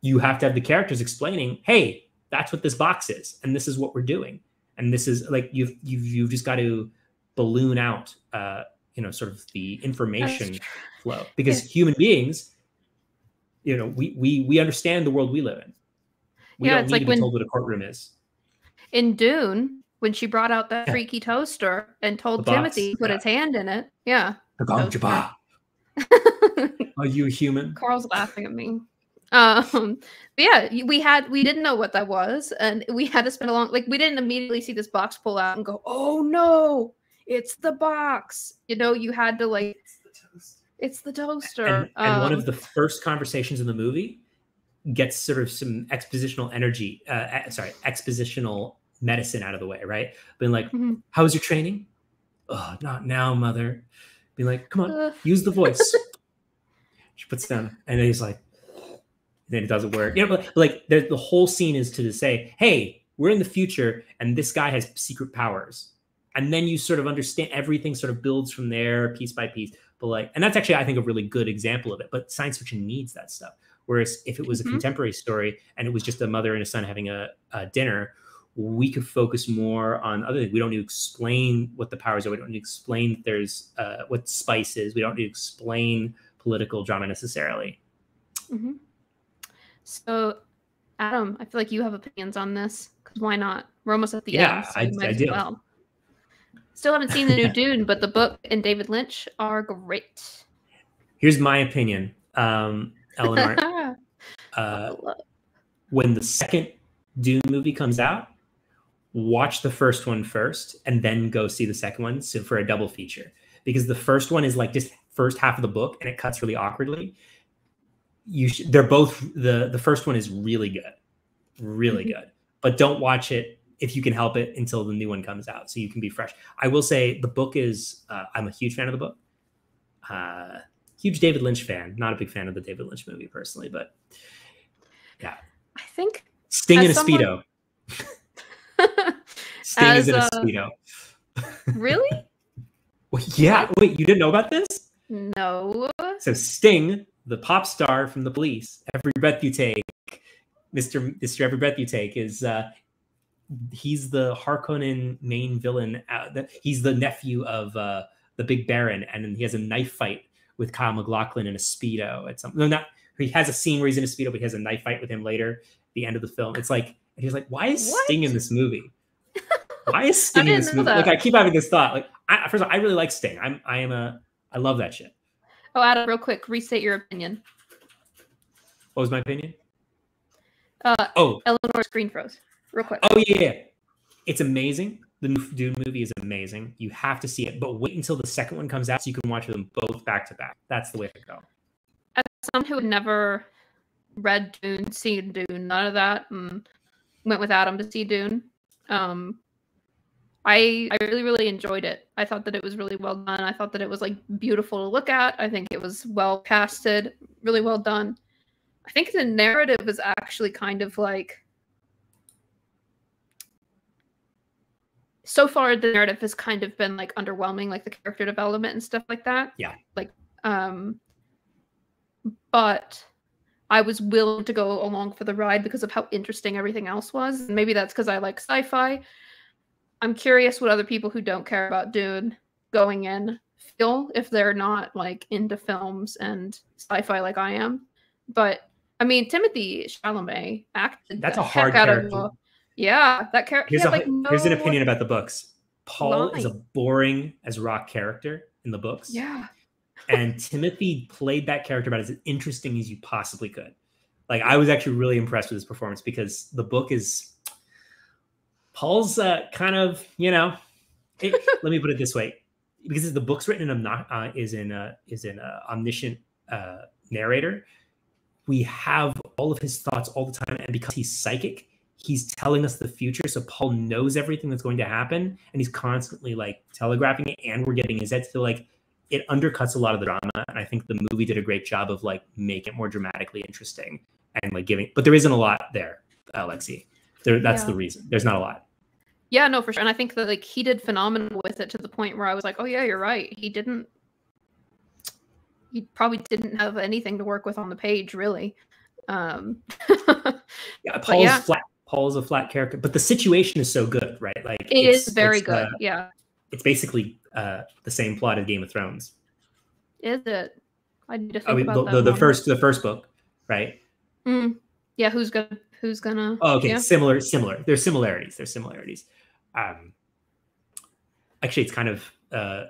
you have to have the characters explaining, hey, that's what this box is, and this is what we're doing. And this is like you've you've you've just got to balloon out uh, you know, sort of the information flow. Because yeah. human beings, you know, we we we understand the world we live in. We yeah, don't need like to be when, told what a courtroom is. In Dune, when she brought out that freaky toaster and told Timothée to put yeah. his hand in it. Yeah. [LAUGHS] [LAUGHS] Are you human? Carl's laughing at me. Um, yeah, we had we didn't know what that was, and we had to spend a long like we didn't immediately see this box pull out and go, oh no, it's the box. You know, you had to like it's the toaster. And, and um, one of um, the first conversations in the movie gets sort of some expositional energy, uh, sorry, expositional medicine out of the way, right? Being like, mm-hmm. "How was your training?" Oh, not now, mother. Being like, "Come on, uh. use the voice." [LAUGHS] She puts down, and then he's like, then it doesn't work. You know, but, like the, the whole scene is to say, hey, we're in the future, and this guy has secret powers, and then you sort of understand everything sort of builds from there, piece by piece. But like, and that's actually I think a really good example of it. But science fiction needs that stuff. Whereas if it was a mm-hmm. contemporary story and it was just a mother and a son having a, a dinner, we could focus more on other things. We don't need to explain what the powers are. We don't need to explain that there's uh, what spice is. We don't need to explain political drama necessarily. Mm-hmm. So, Adam, I feel like you have opinions on this because why not? We're almost at the yeah, end. So I, I do. Well. Still haven't seen the new [LAUGHS] Dune, but the book and David Lynch are great. Here's my opinion, um, Eleanor. [LAUGHS] uh, when the second Dune movie comes out, watch the first one first and then go see the second one. So for a double feature, because the first one is like just first half of the book and it cuts really awkwardly you sh- they're both the the first one is really good really mm-hmm. good but don't watch it if you can help it until the new one comes out so you can be fresh. I will say the book is uh, i'm a huge fan of the book. Uh huge david lynch fan. Not a big fan of the david lynch movie personally but yeah. I think sting in a someone... speedo. [LAUGHS] Sting as, is in a, a speedo. Really? [LAUGHS] Well, yeah wait you didn't know about this? No. So Sting the pop star from the police. Every breath you take, Mister Mister Every Breath You Take is uh, he's the Harkonnen main villain. Uh, he's the nephew of uh, the Big Baron, and he has a knife fight with Kyle MacLachlan in a speedo at some. No, not he has a scene where he's in a speedo, but he has a knife fight with him later. at The end of the film. It's like he's like, why is what? Sting in this movie? Why is [LAUGHS] Sting in this movie? That. Like I keep having this thought. Like I, first of all, I really like Sting. I'm I am a I love that shit. Oh, Adam, real quick, restate your opinion. What was my opinion? Uh, oh, Eleanor's screen froze. Real quick. Oh yeah, it's amazing. The Dune movie is amazing. You have to see it, but wait until the second one comes out so you can watch them both back to back. That's the way to go. As someone who had never read Dune, seen Dune, none of that, and went with Adam to see Dune, um, I I really really enjoyed it. I thought that it was really well done. I thought that it was like beautiful to look at. I think it was well casted, really well done. I think the narrative is actually kind of like so far the narrative has kind of been like underwhelming like the character development and stuff like that. Yeah. Like um but I was willing to go along for the ride because of how interesting everything else was. Maybe that's because I like sci-fi. I'm curious what other people who don't care about Dune going in feel if they're not like into films and sci-fi like I am. But I mean, Timothée Chalamet acted. That's a hard character. Of, yeah, that character. Here's, like no here's an opinion about the books. Paul line. is a boring as rock character in the books. Yeah. and Timothée played that character about as interesting as you possibly could. Like I was actually really impressed with his performance because the book is Paul's uh, kind of, you know, it, [LAUGHS] let me put it this way, because the book's written in a uh, is in a is in a omniscient uh, narrator. We have all of his thoughts all the time, and because he's psychic, he's telling us the future. So Paul knows everything that's going to happen, and he's constantly like telegraphing it, and we're getting his head to like it undercuts a lot of the drama. And I think the movie did a great job of like making it more dramatically interesting and like giving, but there isn't a lot there, Alexie. There, that's yeah. the reason. There's not a lot. Yeah, no, for sure. And I think that like he did phenomenal with it to the point where I was like, oh yeah, you're right. He didn't. He probably didn't have anything to work with on the page, really. Um, [LAUGHS] yeah, Paul's yeah. flat. Paul's a flat character, but the situation is so good, right? Like it is very good. Uh, yeah, it's basically uh, the same plot of Game of Thrones. Is it? I need to think I mean, about the, the, the first the first book, right? Mm. Yeah, who's gonna who's gonna? Oh, okay, yeah. similar, similar. There's similarities. There's similarities. Um, actually, it's kind of uh,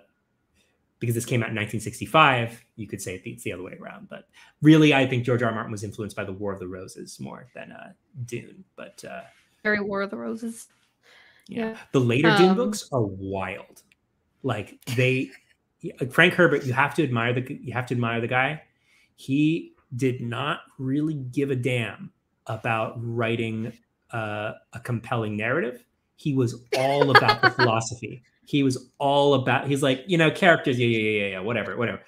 because this came out in 1965. You could say it's the other way around, but really, I think George R. R. Martin was influenced by the War of the Roses more than uh, Dune. But uh, very War of the Roses. Yeah, yeah. the later um, Dune books are wild. Like they, Frank Herbert, you have to admire the you have to admire the guy. He did not really give a damn about writing uh, a compelling narrative. He was all about the [LAUGHS] philosophy. He was all about. He's like, you know, characters. Yeah, yeah, yeah, yeah, whatever, whatever.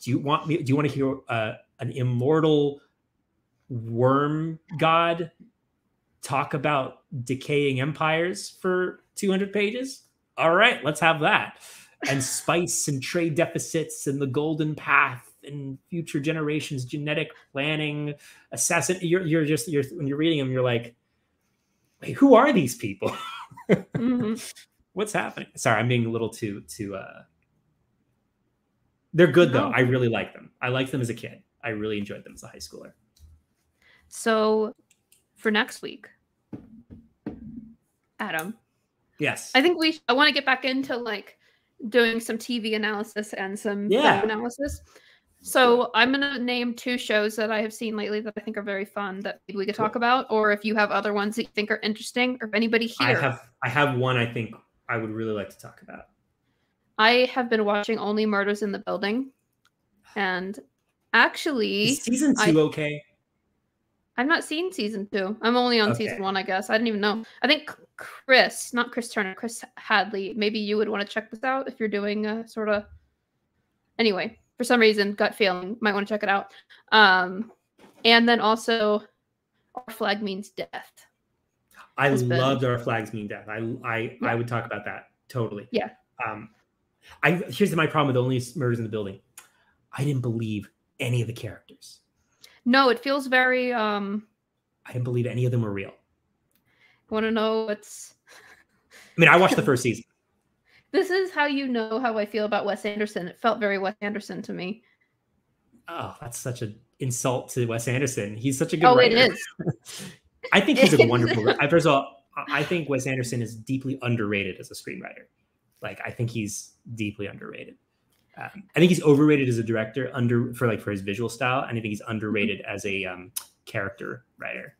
Do you want me? Do you want to hear uh, an immortal worm god talk about decaying empires for 200 pages? All right, let's have that. And spice and trade deficits and the golden path and future generations, genetic planning, assassin. You're you're just you're when you're reading them, you're like, hey, who are these people? [LAUGHS] mm-hmm. What's happening? Sorry, I'm being a little too too. uh They're good though. I really like them. I liked them as a kid. I really enjoyed them as a high schooler. So, for next week, Adam. Yes. I think we. I want to get back into like doing some TV analysis and some yeah. analysis. So I'm gonna name two shows that I have seen lately that I think are very fun that we could talk about, or if you have other ones that you think are interesting, or if anybody here. I have I have one I think I would really like to talk about. I have been watching Only Murders in the Building, and actually, Is season two I, okay? I've not seen season two. I'm only on okay. season one, I guess. I didn't even know. I think Chris, not Chris Turner, Chris Hadley. Maybe you would want to check this out if you're doing a sort of. Anyway, for some reason, gut feeling, might want to check it out. Um, and then also, our flag means death. I loved our flags mean death. I I yeah. I would talk about that totally. Yeah. Um, I here's my problem with only murders in the building. I didn't believe any of the characters. No, it feels very. um I didn't believe any of them were real. Want to know what's? I mean, I watched the [LAUGHS] first season. This is how you know how I feel about Wes Anderson. It felt very Wes Anderson to me. Oh, that's such an insult to Wes Anderson. He's such a good Oh, writer. it is. [LAUGHS] I think he's a [LAUGHS] wonderful. First of all, I think Wes Anderson is deeply underrated as a screenwriter. Like, I think he's deeply underrated. Um, I think he's overrated as a director, under for like for his visual style, and I think he's underrated as a um, character writer.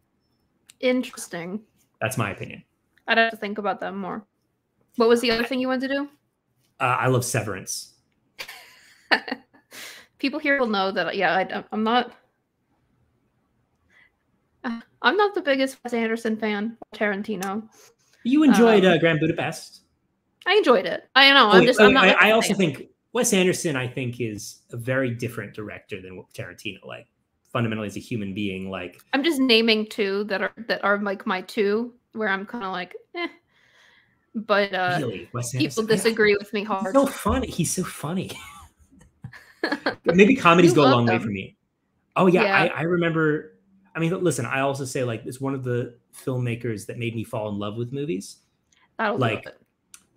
Interesting. That's my opinion. I'd have to think about that more. What was the other thing you wanted to do? Uh, I love Severance. [LAUGHS] People here will know that. Yeah, I, I'm not. I'm not the biggest Wes Anderson fan. Tarantino. You enjoyed Um, uh, Grand Budapest. I enjoyed it. I know. Oh, I'm just. I, I'm not. I- like also think Wes Anderson. I think is a very different director than Tarantino. Like fundamentally, as a human being, like I'm just naming two that are that are like my two where I'm kind of like, eh. But uh, really, people. I- disagree with me He's hard. so funny. He's so funny. [LAUGHS] Maybe comedies You go a long way for me. Oh yeah, Yeah. I, I remember. I mean, listen. I also say like it's one of the filmmakers that made me fall in love with movies. That'll like.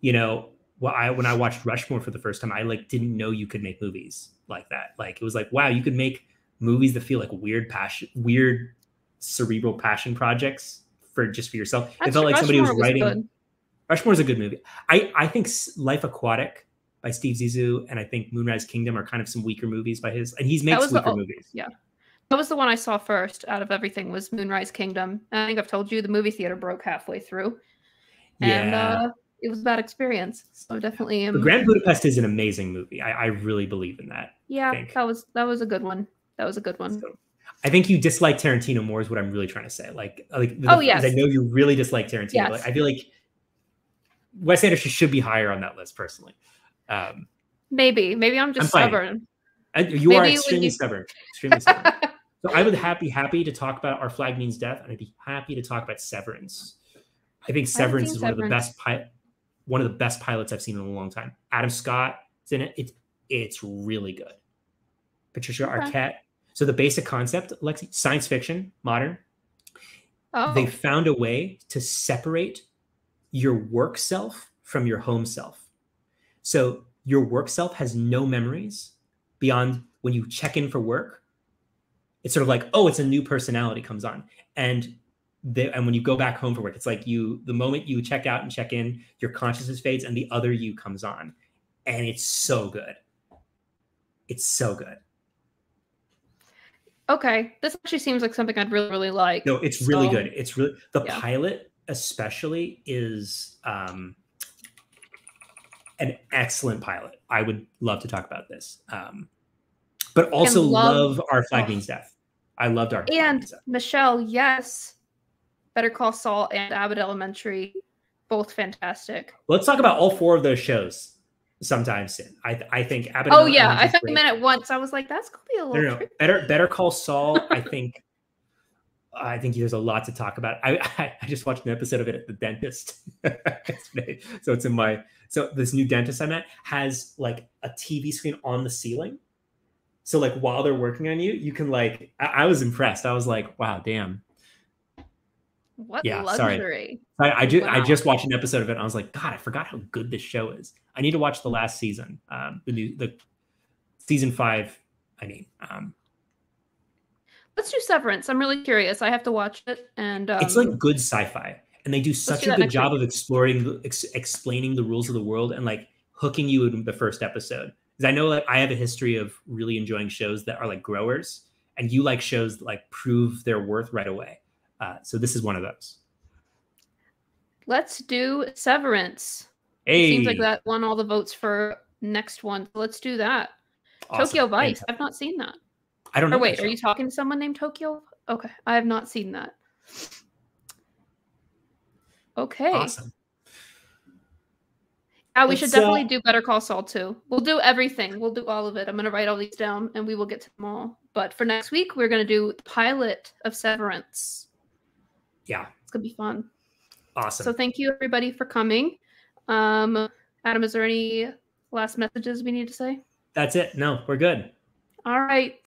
You know, well, I when I watched Rushmore for the first time, I like didn't know you could make movies like that. Like it was like, wow, you could make movies that feel like weird passion, weird cerebral passion projects for just for yourself. it felt like somebody was Rushmore writing. good. Rushmore's a good movie. I I think Life Aquatic by Steve Zissou and I think Moonrise Kingdom are kind of some weaker movies by his, and he's made was the weaker o- movies. That was the one I saw first out of everything was Moonrise Kingdom. I think I've told you the movie theater broke halfway through. And yeah, uh, it was a bad experience. So definitely um, Grand Budapest is an amazing movie. I, I really believe in that. yeah, that was that was a good one. That was a good one. So I think you dislike Tarantino more is what I'm really trying to say. Like, like the, Oh, yes. I know you really dislike Tarantino. Yes. But I feel like Wes Anderson should be higher on that list personally. Um, Maybe. Maybe I'm just fine. stubborn. I- you Maybe are extremely you- stubborn. Extremely stubborn. [LAUGHS] So I would happy happy to talk about our flag means death, and I'd be happy to talk about Severance. I think Severance is one of the best pi- one of the best pilots I've seen in a long time. Adam Scott is in it. It's it's really good. Patricia Okay. Arquette. So the basic concept, Lexi, science fiction, modern. oh, They found a way to separate your work self from your home self. So your work self has no memories beyond when you check in for work. It's sort of like, oh, it's a new personality comes on. And they, and when you go back home for work, it's like you the moment you check out and check in, your consciousness fades and the other you comes on. And it's so good. It's so good. okay. This actually seems like something I'd really, really like. No, it's really So- good. It's really the yeah. pilot, especially, is um, an excellent pilot. I would love to talk about this, um, but also love- love, our flag means death. I loved our And Death. Michelle, yes. Better Call Saul and Abbott Elementary, both fantastic. Let's talk about all four of those shows sometime soon. I I think Abbott. Oh and yeah, Elementary I thought you meant it once. I was like, that's gonna be a little. no, no. tricky. Better Better Call Saul. I [LAUGHS] think. I think there's a lot to talk about. I, [LAUGHS] I I just watched an episode of it at the dentist [LAUGHS] yesterday, so it's in my so this new dentist I met has like a TV screen on the ceiling. So like while they're working on you, you can like I, I was impressed. I was like, wow, damn. What Yeah, sorry. luxury. I, I just I just watched an episode of it. and I was like, God, I forgot how good this show is. I need to watch the last season. Um, the new the season five. I mean, um, Let's do Severance. I'm really curious. I have to watch it, and um, it's like good sci-fi and they do such do a good job of exploring ex- explaining the rules of the world and like hooking you in the first episode because i know like i have a history of really enjoying shows that are like growers and you like shows that like prove their worth right away uh, so this is one of those let's do Severance. hey Seems like that won all the votes for next one. Let's do that. awesome. Tokyo Vice. I've not seen that. i don't know Or wait, are you talking to someone named Tokyo? Okay, I have not seen that. Okay. awesome Yeah, we should definitely uh, do Better Call Saul too. We'll do everything. We'll do all of it. I'm gonna write all these down, and we will get to them all. But for next week, we're gonna do the pilot of Severance. yeah It's gonna be fun. awesome So thank you everybody for coming. Um, Adam, is there any last messages we need to say? that's it no we're good All right.